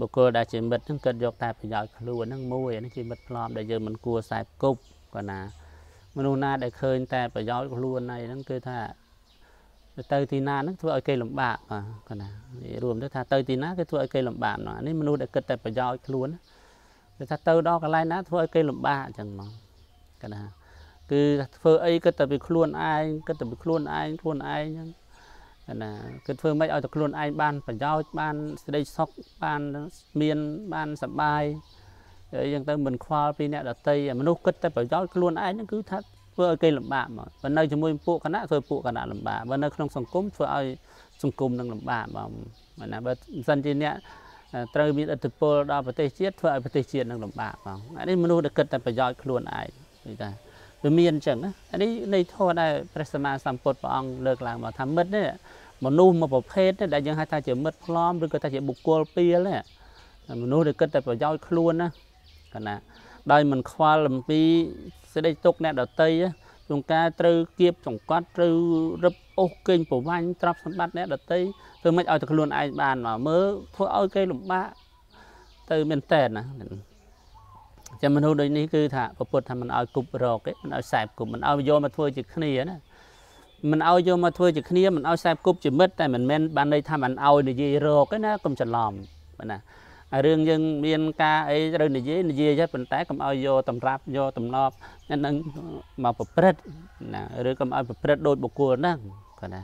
បុគ្គលដែលជាមិត្តហ្នឹងគិតយកតែប្រយោជន៍ខ្លួនហ្នឹងមួយហ្នឹងជាមិត្តប្លន់ដែលយើងមិនគួរខ្សែគប់ក៏ណាមនុស្សណាដែលឃើញតែប្រយោជន៍ខ្លួនឯហ្នឹងគឺថាទៅទីណាហ្នឹងធ្វើឲ្យគេលំបាកបាទគាត់ណារួមទៅថាទៅទីណាគេធ្វើឲ្យគេលំបាកហ្នឹងអានេះមនុស្សដែលគិតតែប្រយោជន៍ខ្លួន គឺថាទៅដល់កន្លែងណាធ្វើឲ្យគេលំបាកអញ្ចឹងមកគាត់ណាគឺធ្វើអីគិតតែពីខ្លួនឯងគិតតែពីខ្លួនឯងខ្លួនឯងអញ្ចឹងណាគឺធ្វើម៉េចឲ្យតែខ្លួនឯងបានប្រយោជន៍បានសេចក្តីសុខបានមានបានសប្បាយអញ្ចឹងទៅមិនខ្វល់ពីអ្នកដតីមនុស្សគិតតែប្រយោជន៍ខ្លួនឯងហ្នឹងគឺថាធ្វើឲ្យគេលំបាកមកបើនៅជាមួយពួកគណៈធ្វើពួកគណៈលំបាកបើនៅក្នុងសង្គមធ្វើឲ្យសង្គមនឹងលំបាកបងណាបើមិនសិនជាអ្នក ត្រូវមានឥទ្ធិពលដល់ប្រទេសជាតិធ្វើឲ្យប្រទេសជាតិនឹងលំបាកបងអានេះមនុស្សដែលគិតតែប្រយោជន៍ខ្លួនឯងនិយាយថាវាមានអញ្ចឹងណាអានេះនៃធម៌ដែលព្រះសម្មាសម្ពុទ្ធព្រះអង្គលើកឡើងមកថាមិត្តនេះមនុស្សមួយប្រភេទដែលយើងហៅថាជាមិត្តផ្លំឬក៏ថាជាបុគ្គលពីលនេះមនុស្សដែលគិតតែប្រយោជន៍ខ្លួនណាកណាដោយមិនខ្វល់អំពីសេចក្តីទុកអ្នកដតីក្នុងការត្រូវគៀបចង្កត់ត្រូវរឹបអូសកេងប្រវាញ់ទ្រព្យសម្បត្តិអ្នកដតី ធ្វើមិនឲ្យតែខ្លួនឯងបានមកមើលធ្វើឲ្យគេលំបាកទៅមែនតែនណាចាំមនុស្សដូចនេះគឺថាពុទ្ធថាមិនឲ្យគប់រកទេមិនឲ្យខ្សែគប់មិនឲ្យយកមកធ្វើជាគ្នាណាមិនឲ្យយកមកធ្វើជាគ្នាមិនឲ្យខ្សែគប់ជាមិត្តតែមិនមែនបានន័យថាមិនឲ្យនិយាយរកទេណាកុំច្រឡំណារឿងយើងមានការអីត្រូវនិយាយនិយាយចិត្តប៉ុន្តែកុំឲ្យយកតម្រាប់យកតំណប់នឹងមកប្រព្រឹត្តណាឬកុំឲ្យប្រព្រឹត្តដោយបុគ្គលហ្នឹងគាត់ណា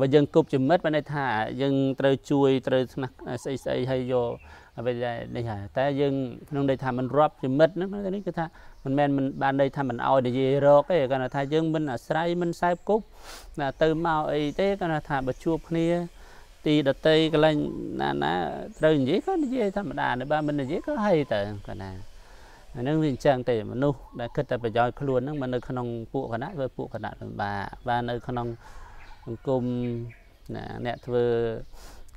បើយើងគប់ចំណិតបានន័យថាយើងត្រូវជួយត្រូវស្នះស្អីស្អីឲ្យយកអ្វីដែលនេះហើយតែយើងក្នុងន័យថាមិនរាប់ចំណិតហ្នឹងនេះគឺថាមិនមែនមិនបានន័យថាមិនឲ្យនិយាយរកទេគាត់ថាយើងមិនអាស្រ័យមិនសែបគប់ទៅមកអីទេគាត់ថាបើជួបគ្នាទីដតីកន្លែងណាណាត្រូវនិយាយក៏និយាយធម្មតាបើមិននិយាយក៏ហីទៅគាត់ណាអានឹងវាអញ្ចឹងទេមនុស្សដែលគិតតែប្រយោជន៍ខ្លួនហ្នឹងមកនៅក្នុងពួកគណៈធ្វើពួកគណៈលំបាកបាទនៅក្នុង សង្គមណាអ្នកធ្វើ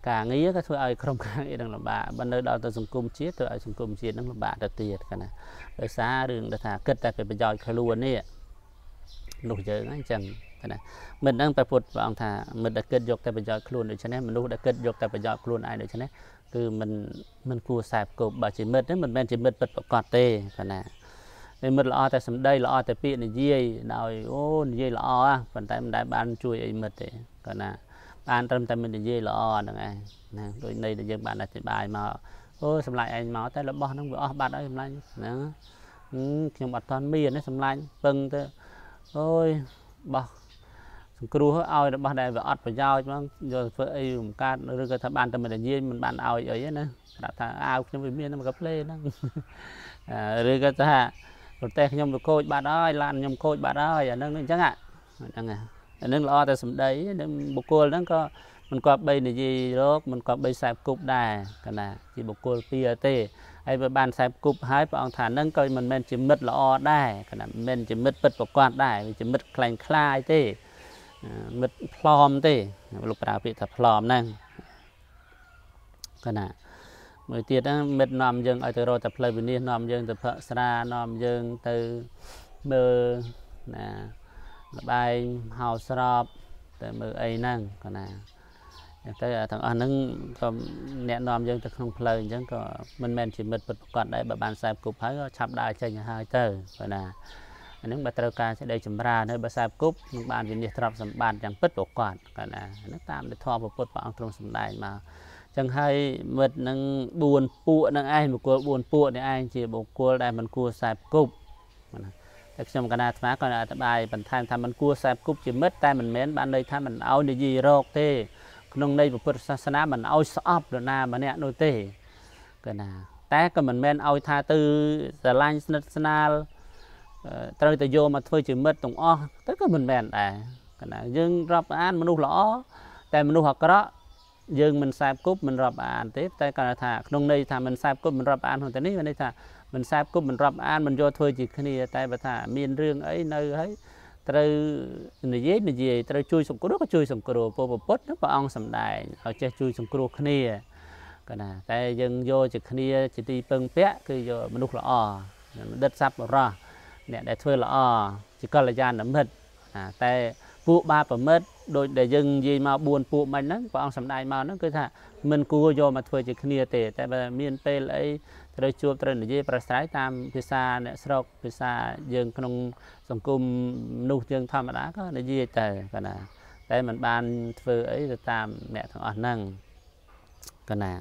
ការងារក៏ធ្វើឲ្យក្រុមការងារនឹងលំបាកបើនៅដល់ទៅសង្គមជាតិធ្វើឲ្យសង្គមជាតិនឹងលំបាកទៅទៀតកណាដោយសាររឿងដែលថាគិតតែពីប្រយោជន៍ខ្លួននេះមនុស្សយើងហ្នឹងអញ្ចឹងណាមិត្តហ្នឹងព្រះពុទ្ធព្រះអង្គថាមិត្តដែលគិតយកតែប្រយោជន៍ខ្លួនដូច្នេះមនុស្សដែលគិតយកតែប្រយោជន៍ខ្លួនឯងដូច្នេះគឺមិនមិនគួរខ្សែគប់បើជាមិត្តហ្នឹងមិនមែនជាមិត្តពិតប្រាកដទេកណា ណាពេលមិត្តល្អតែសម្ដីល្អតែពាក្យនិយាយដោយអូនិយាយល្អប៉ុន្តែមិនដែលបានជួយអីមិត្តទេគាត់ណាបានត្រឹមតែមិននិយាយល្អហ្នឹងឯងណាដូចនៃដែលយើងបានអធិប្បាយមកអូសម្លាញ់ឯងមកតែរបស់ហ្នឹងវាអស់បាត់ហើយសម្លាញ់ហ្នឹងខ្ញុំអត់ទាន់មានទេសម្លាញ់ពឹងទៅអូយបោះសង្គ្រោះឲ្យរបស់ដែលវាអត់ប្រយោជន៍ហ្មងយកធ្វើអីរំកាត់ឬក៏ថាបានតែមិននិយាយមិនបានឲ្យអីណាប្រាប់ថាអាវខ្ញុំវាមានមកកាផ្លេហ្នឹងឬក៏ថា ប្រទេសខ្ញុំវាខូចបាត់ហើយឡានខ្ញុំខូចបាត់ហើយអាហ្នឹងអញ្ចឹងហ្នឹងអាហ្នឹងល្អតែសម្ដីនឹងបុគ្គលហ្នឹងក៏មិនគាត់បីនិយាយរកមិនគាត់បីខ្សែគប់ដែរកណាជាបុគ្គលពីទេហើយបើបានខ្សែគប់ហើយព្រះអង្គថាហ្នឹងក៏មិនមែនជាមិត្តល្អដែរកណាមិនមែនជាមិត្តពិតប្រកបដែរវាជាមិត្តខ្លែងខ្លាយទេមិត្តផ្លอมទេលោកប្រើពាក្យថាផ្លอมហ្នឹងកណា មួយទៀតហ្នឹងមិត្តនាំយើងឲ្យទៅរកតែផ្លូវវិនិច្ឆ័យនាំយើងទៅផឹកស្រានាំយើងទៅមើលណាលបែងហៅស្របតែមើលអីហ្នឹងក៏ណាទៅទាំងអស់ហ្នឹងក៏អ្នកនាំយើងទៅក្នុងផ្លូវអញ្ចឹងក៏មិនមែនជាមិត្តពិតប្រាកដដែរបើបានខ្សែគប់ហើយក៏ឆាប់ដើរចេញហើយទៅបើណាអានឹងបើត្រូវការសេចក្តីចម្រើនហើយបើខ្សែគប់នឹងបានវិនិច្ឆ័យទ្រព្យសម្បត្តិយ៉ាងពិតប្រាកដក៏ណាហ្នឹងតាមដែលធម៌ពុទ្ធព្រះអង្គទ្រង់សម្ដែងមក ចឹងហើយមិត្តនឹង4ពួកនឹងឯងបុគ្គល4ពួកនេះឯងជាបុគ្គលដែលមិនគួរខ្សែគប់ណាតែខ្ញុំកណាអាត្មាក៏អធិប្បាយបន្ថែមថាមិនគួរខ្សែគប់ជាមិត្តតែមិនមែនបានន័យថាមិនឲ្យនិយាយរកទេ ក្នុងន័យពុទ្ធសាសនាមិនឲ្យស្អប់នរណាម្នាក់នោះទេកណា តែក៏មិនមែនឲ្យថាទៅស្រឡាញ់ស្និទ្ធស្នាលត្រូវតែយកមកធ្វើជាមិត្តទាំងអស់ទៅក៏មិនមែនដែរកណាយើងរាប់អានមនុស្សល្អតែមនុស្សអាក្រក់ យើងមិនសែបគប់មិនរាប់អានទេតែគាត់ថាក្នុងន័យថាមិនសែបគប់មិនរាប់អានក្នុងទីនេះមានន័យថាមិនសែបគប់មិនរាប់អានមិនយកធ្វើជាគ្នាតែបើថាមានរឿងអីនៅហើយត្រូវនិយាយនិយាយត្រូវជួយសង្គ្រោះក៏ជួយសង្គ្រោះពុទ្ធពុទ្ធព្រះអង្គសម្ដែងឲ្យចេះជួយសង្គ្រោះគ្នាកណាតែយើងយកជាគ្នាជាទីពឹងពាក់គឺយកមនុស្សល្អដិតសัพបរោះអ្នកដែលធ្វើល្អជាកល្យាណមិត្តតែពួកបាប្រមិត្ត ដូចដែលយើងនិយាយមក4ពួកមិនហ្នឹងព្រះអង្គសម្ដែងមកហ្នឹងគឺថាមិនគួរយកមកធ្វើជាគ្នាទេ តែបើមានពេលអីត្រូវជួបត្រូវនិយាយប្រស្រ័យតាមភាសាអ្នកស្រុកភាសាយើងក្នុងសង្គមមនុស្សយើងធម្មតាក៏និយាយទៅកណាតែมันបានធ្វើអីទៅតាមអ្នកទាំងអស់ហ្នឹងកណា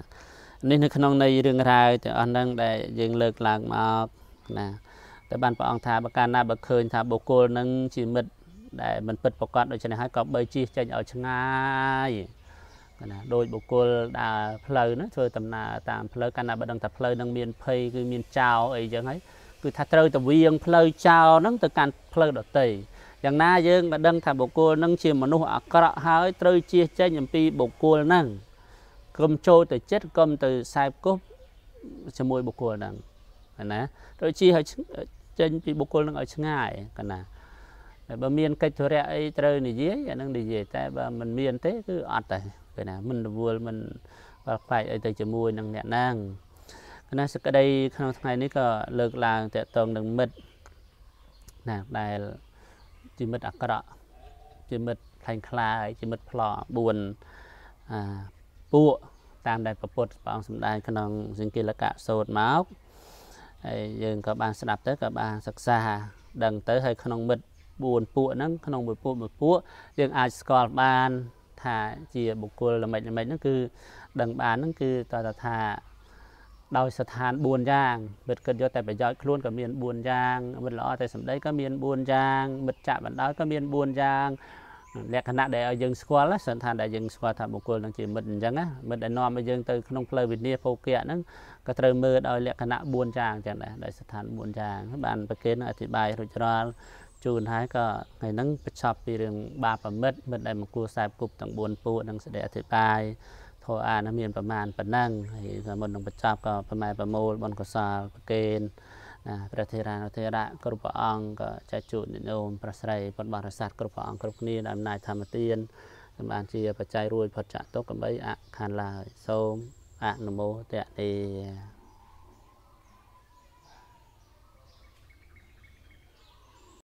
នេះនៅក្នុងនៃរឿងរ៉ាវទាំងអស់ហ្នឹងដែលយើងលើកឡើងមកណាតែបានព្រះអង្គថាបើកាលណាបើឃើញថាបុគ្គលនឹងជាមិត្ត ដែលមិនពិតប្រកបដូច្នេះហើយក៏បីជិះចេញឲ្យឆ្ងាយណាដោយបុគ្គលដើរផ្លូវណាធ្វើដំណើរតាមផ្លូវកាលណាបើដឹងថាផ្លូវនឹងមានភ័យគឺមានចោលអីចឹងហើយគឺថាត្រូវទៅវៀងផ្លូវចោលហ្នឹងទៅកាន់ផ្លូវដតីយ៉ាងណាយើងក៏ដឹងថាបុគ្គលហ្នឹងជាមនុស្សអាក្រក់ហើយត្រូវជៀសចេញអំពីបុគ្គលហ្នឹងកុំចូលទៅចិត្តកុំទៅសែបគប់ជាមួយបុគ្គលហ្នឹងណាត្រូវជៀសឲ្យចេញពីបុគ្គលហ្នឹងឲ្យឆ្ងាយកណា បើមានកិច្ចធរៈអីត្រូវនិយាយអានឹងនិយាយតែបើមិនមានទេគឺអត់ទេគឺណាមិនរវល់មិនបាល់ខ្លាយអីទៅជាមួយនឹងអ្នកណាងគណៈសក្តីក្នុងថ្ងៃនេះក៏លើកឡើងតកតងនឹងមិត្តណាដែលជាមិត្តអាក្រក់ជាមិត្តខ្លាញ់ខ្លាយជាមិត្តផ្លោ4អាពួកតាមដែលប្រពុតព្រះអង្គសម្ដែងក្នុងសង្គិលកៈសូត្រមកហើយយើងក៏បានស្ដាប់ទៅក៏បានសិក្សាដឹងទៅហើយក្នុងមិត្ត 4ពួកហ្នឹងក្នុងមួយពួកមួយពួកយើងអាចស្គាល់បានថាជាបុគ្គលល្មិចល្មិចហ្នឹងគឺដឹងបានហ្នឹងគឺតើថាដោយស្ថាន4យ៉ាងមិត្តគិតយកតែប្រយោជន៍ខ្លួនក៏មាន4យ៉ាងមិត្តល្អតែសម្ដីក៏មាន4យ៉ាងមិត្តចាក់បណ្ដោយក៏មាន4យ៉ាងលក្ខណៈដែលឲ្យយើងស្គាល់សន្តានដែលយើងស្គាល់ថាបុគ្គលនឹងជាមិត្តអញ្ចឹងណាមិត្តដែលនាំឲ្យយើងទៅក្នុងផ្លូវវិញ្ញាភោគៈហ្នឹងក៏ត្រូវមើលដោយលក្ខណៈ4យ៉ាងអញ្ចឹងដែរដោយស្ថាន4យ៉ាងបានប្រគេនអធិប្បាយរួចរាល់ ជូនហើយក៏ថ្ងៃហ្នឹងបញ្ចប់ពីរឿងបាបមិត្តមិត្តដែលមកគួរខ្សែគប់ទាំង4ពួកនឹងសេចក្តីអធិប្បាយធរអានមានប្រមាណប៉ុណ្ណឹងហើយមុននឹងបញ្ចប់ក៏ប្រម៉ែប្រមូលបនកសលប្រគេនណាព្រះធេរានុធេរៈគ្រប់ព្រះអង្គក៏ចែកជូនញោមប្រស្រីពុទ្ធបរិស័ទគ្រប់ព្រះអង្គគ្រប់គ្នាដោយអំណាចធម្មទានសម្បានជាបច្ច័យរួចផុតចាក់ទុកដើម្បីអខានឡើយសូមអនុមោទនា